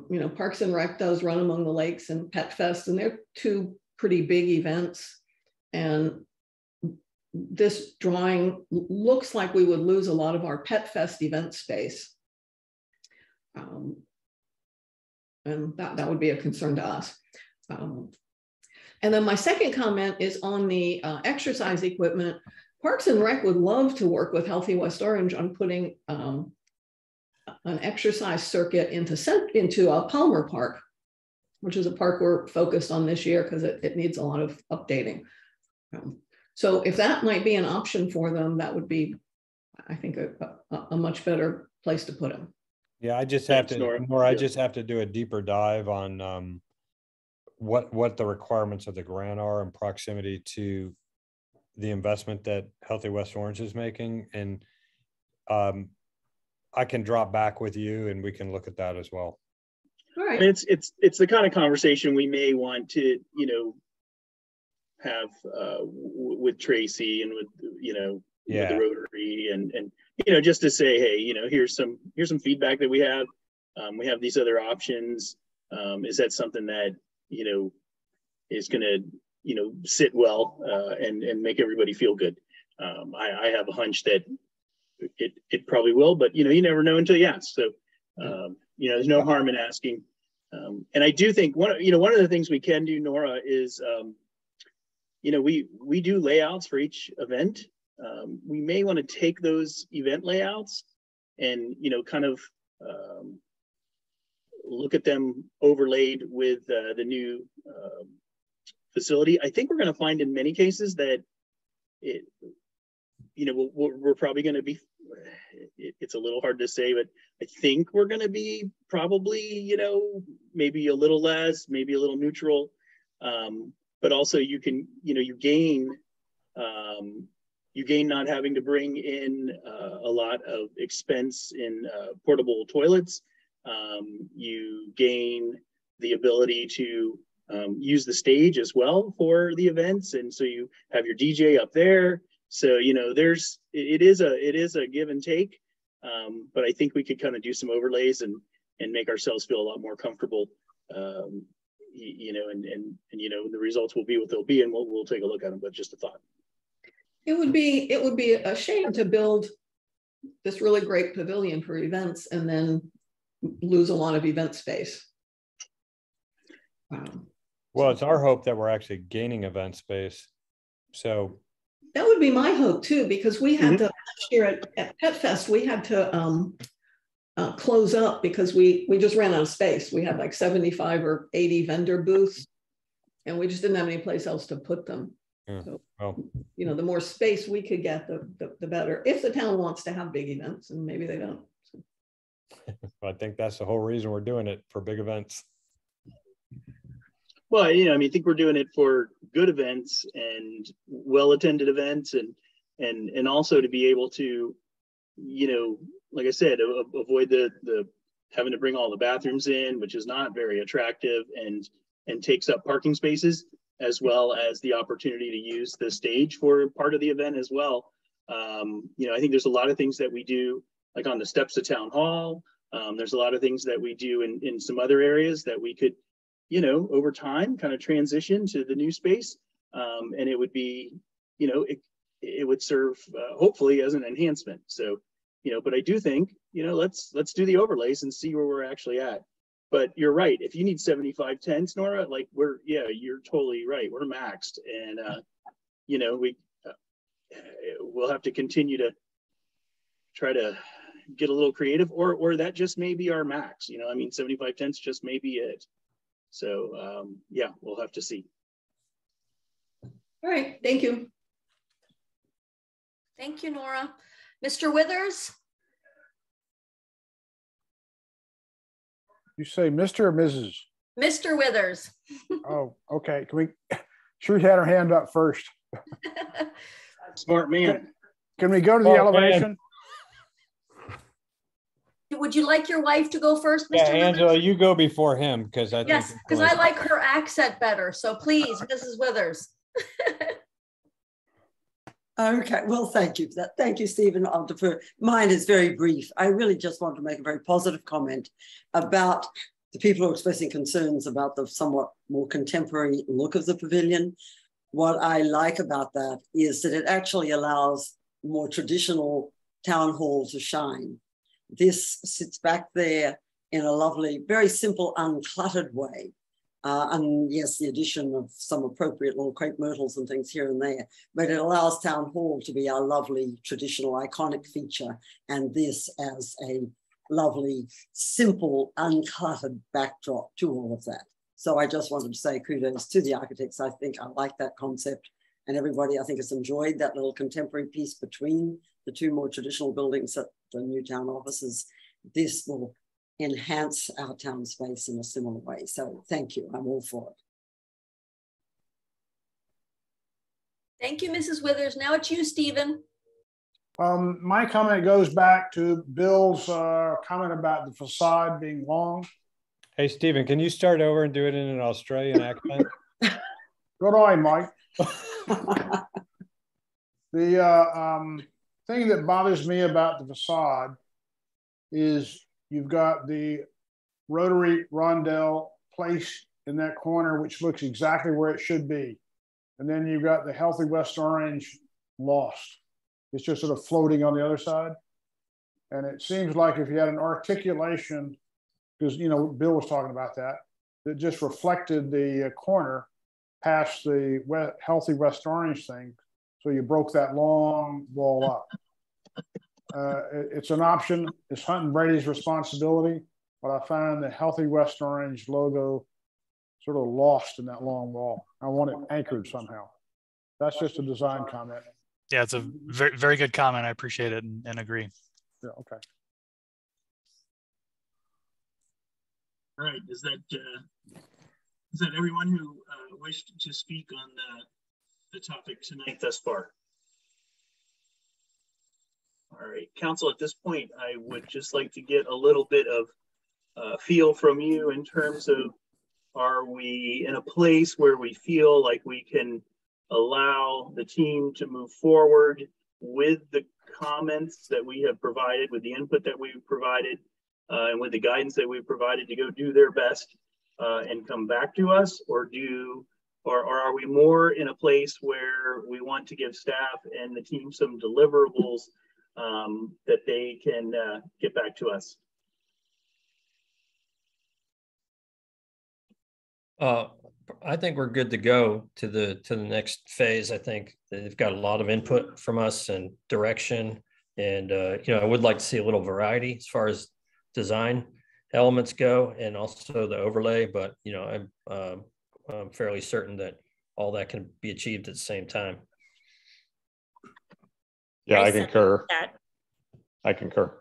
you know, Parks and Rec does Run Among the Lakes and Pet Fest, and they're two pretty big events. And this drawing looks like we would lose a lot of our Pet Fest event space. Um, and that, that would be a concern to us. Um, and then my second comment is on the uh, exercise equipment. Parks and Rec would love to work with Healthy West Orange on putting um, an exercise circuit into, into a Palmer Park, which is a park we're focused on this year because it, it needs a lot of updating. Um, so if that might be an option for them, that would be, I think, a, a, a much better place to put them. Yeah, I just have to, Nora, Nora I just have to do a deeper dive on um, what what the requirements of the grant are in proximity to the investment that Healthy West Orange is making, and um, I can drop back with you, and we can look at that as well. All right. It's it's it's the kind of conversation we may want to you know have uh, with Tracy and with you know yeah. with the Rotary and and you know just to say hey you know here's some here's some feedback that we have. Um, we have these other options. Um, is that something that you know is going to you know sit well uh, and and make everybody feel good? Um, I, I have a hunch that it it probably will but you know you never know until you ask. So um, you know there's no harm in asking. Um, and I do think one you know one of the things we can do Nora is um, you know, we we do layouts for each event. Um, we may want to take those event layouts and you know, kind of um, look at them overlaid with uh, the new uh, facility. I think we're going to find in many cases that it, you know, we're, we're probably going to be. It, it's a little hard to say, but I think we're going to be probably, you know, maybe a little less, maybe a little neutral. Um, but also you can you know you gain um, you gain not having to bring in uh, a lot of expense in uh, portable toilets. Um, you gain the ability to um, use the stage as well for the events. And so you have your dj up there. So you know there's it is a it is a give and take. Um, but i think we could kind of do some overlays and and make ourselves feel a lot more comfortable um, you know, and, and, and, you know, the results will be what they'll be and we'll, we'll take a look at them, but just a thought. It would be, it would be a shame to build this really great pavilion for events and then lose a lot of event space. Um, well, it's our hope that we're actually gaining event space. So that would be my hope too, because we had mm -hmm. to last year at, at Pet Fest, we had to um, uh, close up because we we just ran out of space. We had like 75 or 80 vendor booths, and we just didn't have any place else to put them. Yeah. So, well, you know, the more space we could get, the, the, the better. If the town wants to have big events, and maybe they don't. So. <laughs> I think that's the whole reason we're doing it for big events. Well, you know, I mean, I think we're doing it for good events and well-attended events, and and and also to be able to, you know, like I said, avoid the the having to bring all the bathrooms in, which is not very attractive and and takes up parking spaces, as well as the opportunity to use the stage for part of the event as well. Um, you know, I think there's a lot of things that we do, like on the steps of town hall. Um, there's a lot of things that we do in in some other areas that we could, you know, over time kind of transition to the new space, um, and it would be, you know, it it would serve uh, hopefully as an enhancement. So you know but i do think you know let's let's do the overlays and see where we're actually at. But you're right. If you need 75 tents nora like we're yeah you're totally right. We're maxed. And uh you know we uh, we'll have to continue to try to get a little creative or or that just may be our max. You know i mean 75 tents just may be it. So um yeah we'll have to see. All right. Thank you. Thank you nora. Mr. Withers? You say Mr. or Mrs.? Mr. Withers. <laughs> oh, okay. Can we? She had her hand up first. <laughs> Smart man. Can we go to the Smart elevation? man. Would you like your wife to go first, Mr. Yeah, Withers? Angela, you go before him because I. Yes, because I like her accent better. So please, Mrs. Withers. <laughs> Okay, well, thank you for that. Thank you, Stephen. I'll defer. Mine is very brief. I really just want to make a very positive comment about the people who are expressing concerns about the somewhat more contemporary look of the pavilion. What I like about that is that it actually allows more traditional town hall to shine. This sits back there in a lovely, very simple, uncluttered way. Uh, and yes, the addition of some appropriate little crepe myrtles and things here and there, but it allows town hall to be our lovely traditional iconic feature, and this as a lovely, simple, uncluttered backdrop to all of that. So I just wanted to say kudos to the architects. I think I like that concept, and everybody I think has enjoyed that little contemporary piece between the two more traditional buildings at the new town offices. This will enhance our town space in a similar way. So thank you. I'm all for it. Thank you, Mrs. Withers. Now it's you, Stephen. Um, my comment goes back to Bill's uh, comment about the facade being long. Hey, Stephen, can you start over and do it in an Australian accent? <laughs> <laughs> Good eye, Mike. the uh, um, thing that bothers me about the facade is you've got the rotary rondelle place in that corner, which looks exactly where it should be. And then you've got the healthy West Orange lost. It's just sort of floating on the other side. And it seems like if you had an articulation, because, you know, Bill was talking about that, that just reflected the uh, corner past the healthy West Orange thing. So you broke that long wall up. <laughs> Uh, it- it's an option. It's Hunton Brady's responsibility, but I find the healthy West Orange logo sort of lost in that long wall. I want it anchored somehow. That's just a design comment. Yeah, it's a very, very good comment. I appreciate it and, and agree. Yeah, okay. All right, is that, uh, is that everyone who uh, wished to speak on the, the topic tonight thus far? All right, council, at this point, I would just like to get a little bit of uh, feel from you in terms of are we in a place where we feel like we can allow the team to move forward with the comments that we have provided, with the input that we've provided, uh, and with the guidance that we've provided to go do their best uh, and come back to us, or do, or, or are we more in a place where we want to give staff and the team some deliverables um, that they can uh, get back to us? Uh, I think we're good to go to the to the next phase. I think they've got a lot of input from us and direction, and uh, you know I would like to see a little variety as far as design elements go, and also the overlay. But you know I'm um, I'm fairly certain that all that can be achieved at the same time. Yeah, I second concur. that. I concur.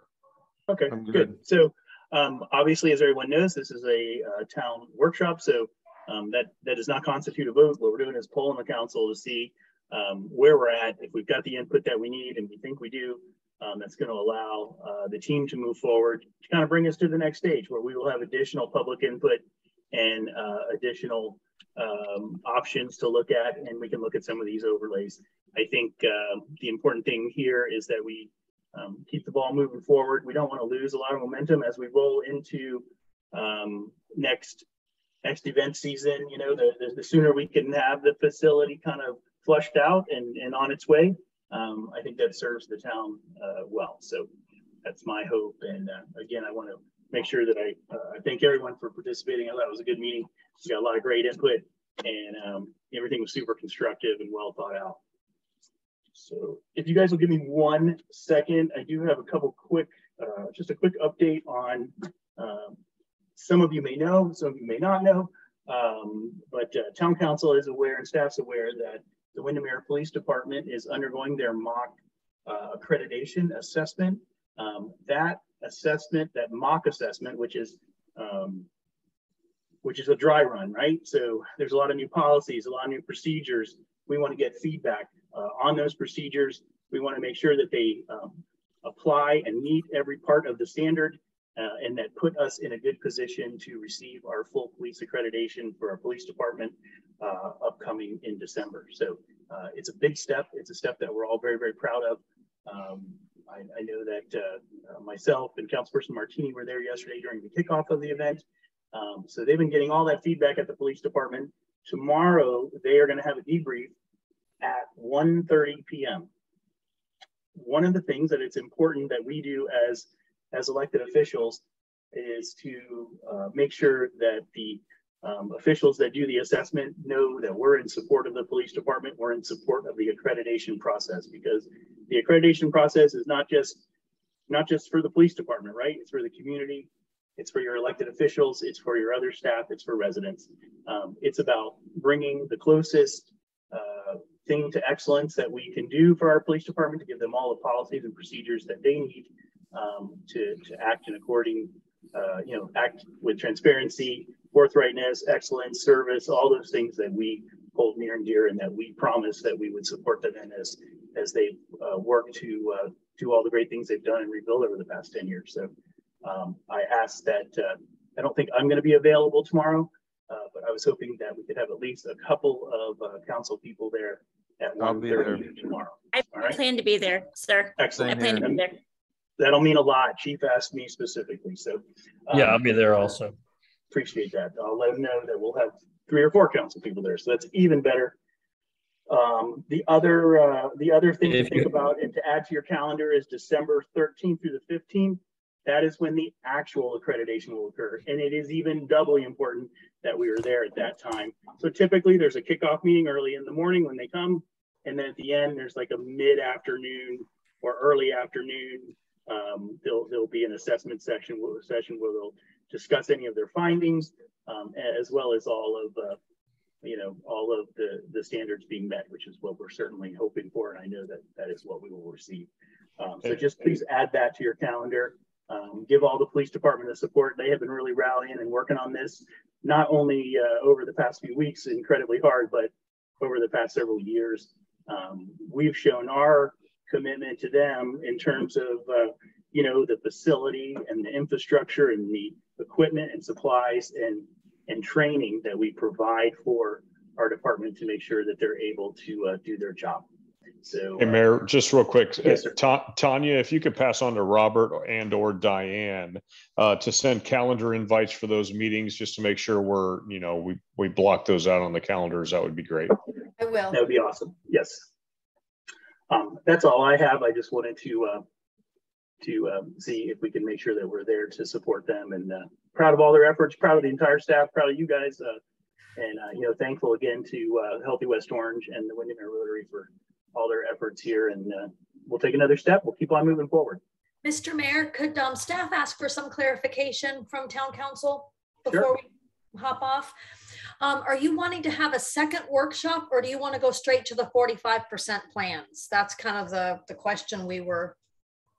Okay, good. good. So um, obviously, as everyone knows, this is a uh, town workshop. So um, that that does not constitute a vote. What we're doing is polling the council to see um, where we're at. If we've got the input that we need, and we think we do, um, that's going to allow uh, the team to move forward to kind of bring us to the next stage where we will have additional public input and uh, additional um, options to look at, and we can look at some of these overlays. I think uh, the important thing here is that we um, keep the ball moving forward. We don't want to lose a lot of momentum as we roll into um, next next event season. You know, the, the, the sooner we can have the facility kind of flushed out and, and on its way, um, I think that serves the town uh, well. So that's my hope. And uh, again, I want to make sure that I, uh, I thank everyone for participating. I thought it was a good meeting. We got a lot of great input and um, everything was super constructive and well thought out. So if you guys will give me one second, I do have a couple quick, uh, just a quick update on, um, some of you may know, some of you may not know, um, but uh, town council is aware and staff's aware that the Windermere Police Department is undergoing their mock uh, accreditation assessment. Um, that assessment, that mock assessment, which is um, which is a dry run, right? So there's a lot of new policies, a lot of new procedures. We want to get feedback on those procedures. We want to make sure that they um, apply and meet every part of the standard uh, and that put us in a good position to receive our full police accreditation for our police department uh, upcoming in December. So uh, it's a big step. It's a step that we're all very, very proud of. Um, I, I, know that uh, uh, myself and Councilperson Martini were there yesterday during the kickoff of the event. Um, so they've been getting all that feedback at the police department. Tomorrow, they are going to have a debrief at 1.30 p.m. One of the things that it's important that we do as, as elected officials is to uh, make sure that the um, officials that do the assessment know that we're in support of the police department. We're in support of the accreditation process because the accreditation process is not just not just for the police department, right? It's for the community. It's for your elected officials. It's for your other staff. It's for residents. Um, it's about bringing the closest thing to excellence that we can do for our police department to give them all the policies and procedures that they need um, to, to act in according, uh, you know, act with transparency, forthrightness, excellence, service, all those things that we hold near and dear and that we promise that we would support them in as, as they uh, work to uh, do all the great things they've done and rebuild over the past 10 years. So um, I ask that, uh, I don't think I'm going to be available tomorrow, uh, but I was hoping that we could have at least a couple of uh, council people there at 1.30 tomorrow. I right? plan to be there, sir. Excellent. I plan to be there. That'll mean a lot. Chief asked me specifically. So um, yeah, I'll be there also. Appreciate that. I'll let him know that we'll have three or four council people there. So that's even better. Um, the other uh, the other thing if to think you... about and to add to your calendar is December 13th through the 15th. That is when the actual accreditation will occur. And it is even doubly important that we are there at that time. So typically there's a kickoff meeting early in the morning when they come. And then at the end, there's like a mid afternoon or early afternoon. Um, there'll, there'll be an assessment section, session where they'll discuss any of their findings, um, as well as all of, uh, you know, all of the, the standards being met, which is what we're certainly hoping for. And I know that that is what we will receive. Um, so just please add that to your calendar um, give all the police department the support. They have been really rallying and working on this, not only uh, over the past few weeks, incredibly hard, but over the past several years. Um, we've shown our commitment to them in terms of, uh, you know, the facility and the infrastructure and the equipment and supplies and, and training that we provide for our department to make sure that they're able to uh, do their job. So, hey, Mayor, just real quick, yes, Ta- Tanya, if you could pass on to Robert and or Diane uh, to send calendar invites for those meetings, just to make sure we're, you know, we we block those out on the calendars. That would be great. I will. That would be awesome. Yes. Um, that's all I have. I just wanted to uh, to um, see if we can make sure that we're there to support them and uh, proud of all their efforts, proud of the entire staff, proud of you guys, uh, and uh, you know, thankful again to uh, Healthy West Orange and the Windermere Rotary for all their efforts here and uh, we'll take another step. We'll keep on moving forward. Mr. Mayor, could um, staff ask for some clarification from town council before sure. we hop off? Um, are you wanting to have a second workshop or do you want to go straight to the 45% plans? That's kind of the, the question we were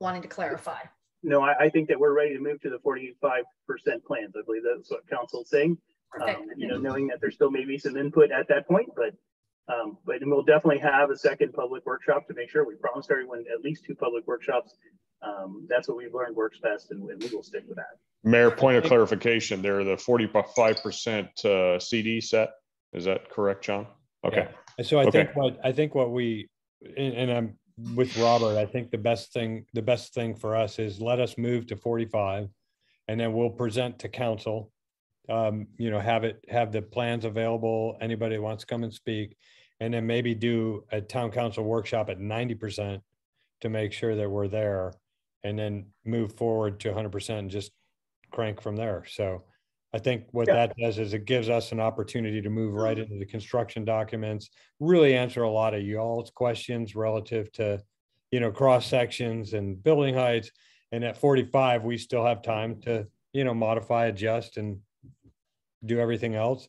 wanting to clarify. No, I, I think that we're ready to move to the 45% plans. I believe that's what council's saying. Um, you know, knowing that there still may be some input at that point, but um, but we'll definitely have a second public workshop to make sure we promised everyone at least two public workshops. Um, that's what we've learned works best, and, and, we will stick with that. Mayor, point of clarification: there, the forty-five percent uh, CD set. Is that correct, John? Okay. Yeah. So I okay. think what I think what we and, and I'm with Robert. I think the best thing the best thing for us is let us move to forty-five, and then we'll present to council. Um, you know, have it have the plans available. Anybody wants to come and speak and then maybe do a town council workshop at 90% to make sure that we're there and then move forward to 100% and just crank from there. So I think what yeah. that does is it gives us an opportunity to move right mm-hmm. into the construction documents, really answer a lot of y'all's questions relative to, you know, cross sections and building heights. And at 45, we still have time to, you know, modify, adjust, and do everything else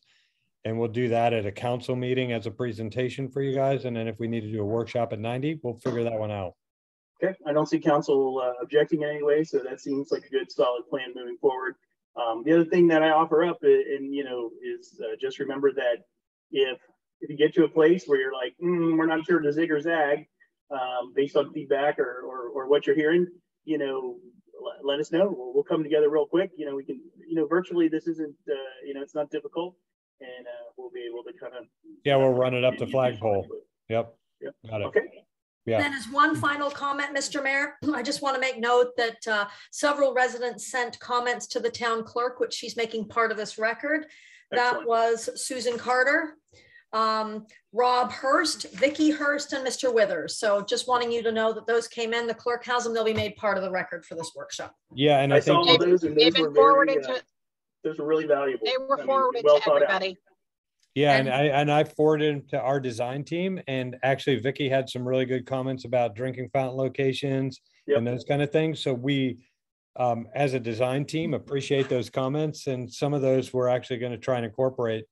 and we'll do that at a council meeting as a presentation for you guys. And then if we need to do a workshop at 90, we'll figure that one out. Okay, I don't see council uh, objecting in any way, so that seems like a good solid plan moving forward. Um, the other thing that I offer up, uh, and you know, is uh, just remember that if if you get to a place where you're like, mm, we're not sure to zig or zag, um, based on feedback or, or, or what you're hearing, you know, let, let us know. We'll, we'll, come together real quick. You know, we can, you know, virtually this isn't, uh, you know, it's not difficult, and uh, we'll be able to kind of. Yeah, we'll run it up the flagpole. Yep. Yep. Got it. Okay. Yeah. Then as one final comment, Mr. Mayor, I just want to make note that uh, several residents sent comments to the town clerk, which she's making part of this record. That was Susan Carter, um, Rob Hurst, Vicky Hurst, and Mr. Withers. So just wanting you to know that those came in. The clerk has them. They'll be made part of the record for this workshop. Yeah, and I, I think all those, and those They've were forwarded very, uh, to, those were really valuable. they were I mean, forwarded well to thought out. everybody. yeah, and I and I forwarded them to our design team, and actually Vicky had some really good comments about drinking fountain locations Yep. and those kind of things. So we, um, as a design team, appreciate those comments, and some of those we're actually going to try and incorporate.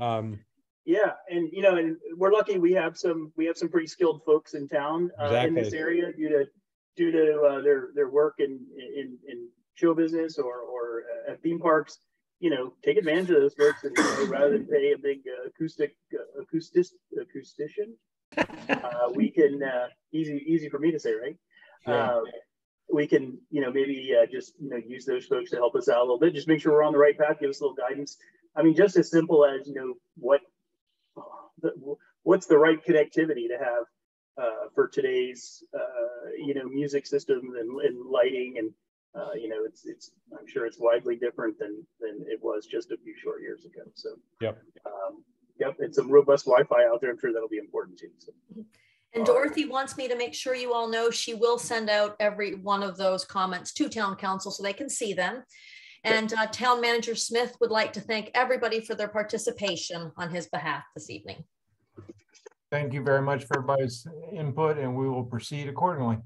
Um, Yeah, and you know, and we're lucky we have some we have some pretty skilled folks in town uh, in this area due to due to uh, their their work in in in show business or or uh, at theme parks. You know, take advantage of those folks, and you know, rather than pay a big uh, acoustic uh, acoustic acoustician, uh, we can uh, easy easy for me to say, right? Yeah. Uh, we can, you know, maybe uh, just you know use those folks to help us out a little bit. Just make sure we're on the right path. Give us a little guidance. I mean, just as simple as you know what what's the right connectivity to have uh, for today's uh, you know music systems and, and lighting and uh, you know it's it's I'm sure it's widely different than than it was just a few short years ago. So Yep. um, yep, it's some robust Wi-Fi out there. I'm sure that'll be important too. So. And Dorothy wants me to make sure you all know she will send out every one of those comments to town council so they can see them. And uh, town manager Smith would like to thank everybody for their participation on his behalf this evening. Thank you very much for everybody's input and we will proceed accordingly.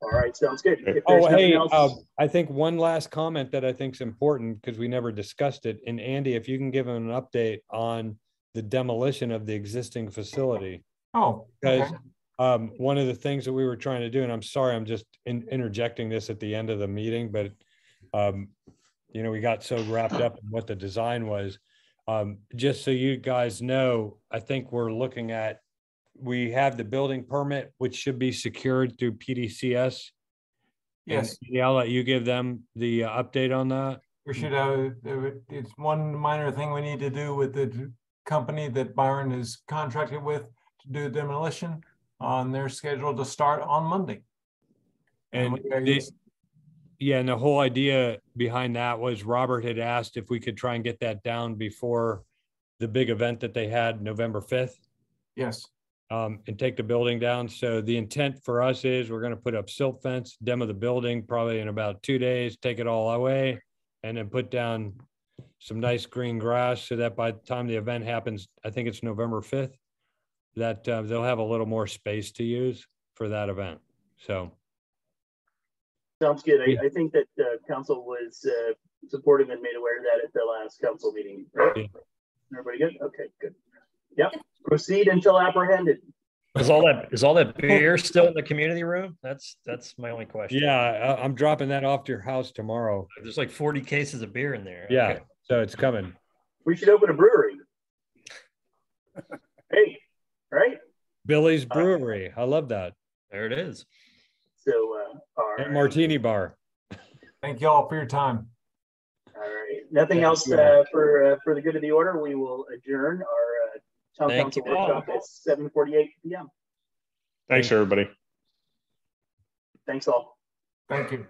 All right, sounds good. If Oh, hey, else- uh, I think one last comment that I think is important because we never discussed it. And Andy, if you can give him an update on the demolition of the existing facility. Oh, Because okay. um, one of the things that we were trying to do, and I'm sorry, I'm just in- interjecting this at the end of the meeting, but um, you know, we got so wrapped up in what the design was. Um, just so you guys know, I think we're looking at, we have the building permit, which should be secured through PDCS. And Yes. Yeah, I'll let you give them the update on that. We should have, it's one minor thing we need to do with the company that Byron is contracted with to do demolition on their schedule to start on Monday. And the, yeah, and the whole idea behind that was Robert had asked if we could try and get that down before the big event that they had November fifth. Yes, um, and take the building down. So the intent for us is we're gonna put up silt fence, demo the building probably in about two days, take it all away. And then put down some nice green grass so that by the time the event happens, I think it's November fifth. That uh, they'll have a little more space to use for that event. So, Sounds good. I, I think that uh, council was uh, supportive and made aware of that at the last council meeting. right? Yeah. Everybody good? Okay, good. Yep. Proceed until apprehended. Is all that is all that beer still in the community room? That's that's my only question. yeah, I, I'm dropping that off to your house tomorrow. There's like 40 cases of beer in there. Yeah, Okay. so it's coming. We should open a brewery. <laughs> hey, right? Billy's Brewery. I love that. There it is. So, uh, all right. And Martini Bar. thank you all for your time. All right. Nothing Thank else uh, for uh, for the good of the order. We will adjourn our uh, town Thank council you all. workshop at 7:48 p.m. Thanks, everybody. Thanks all. Thank you.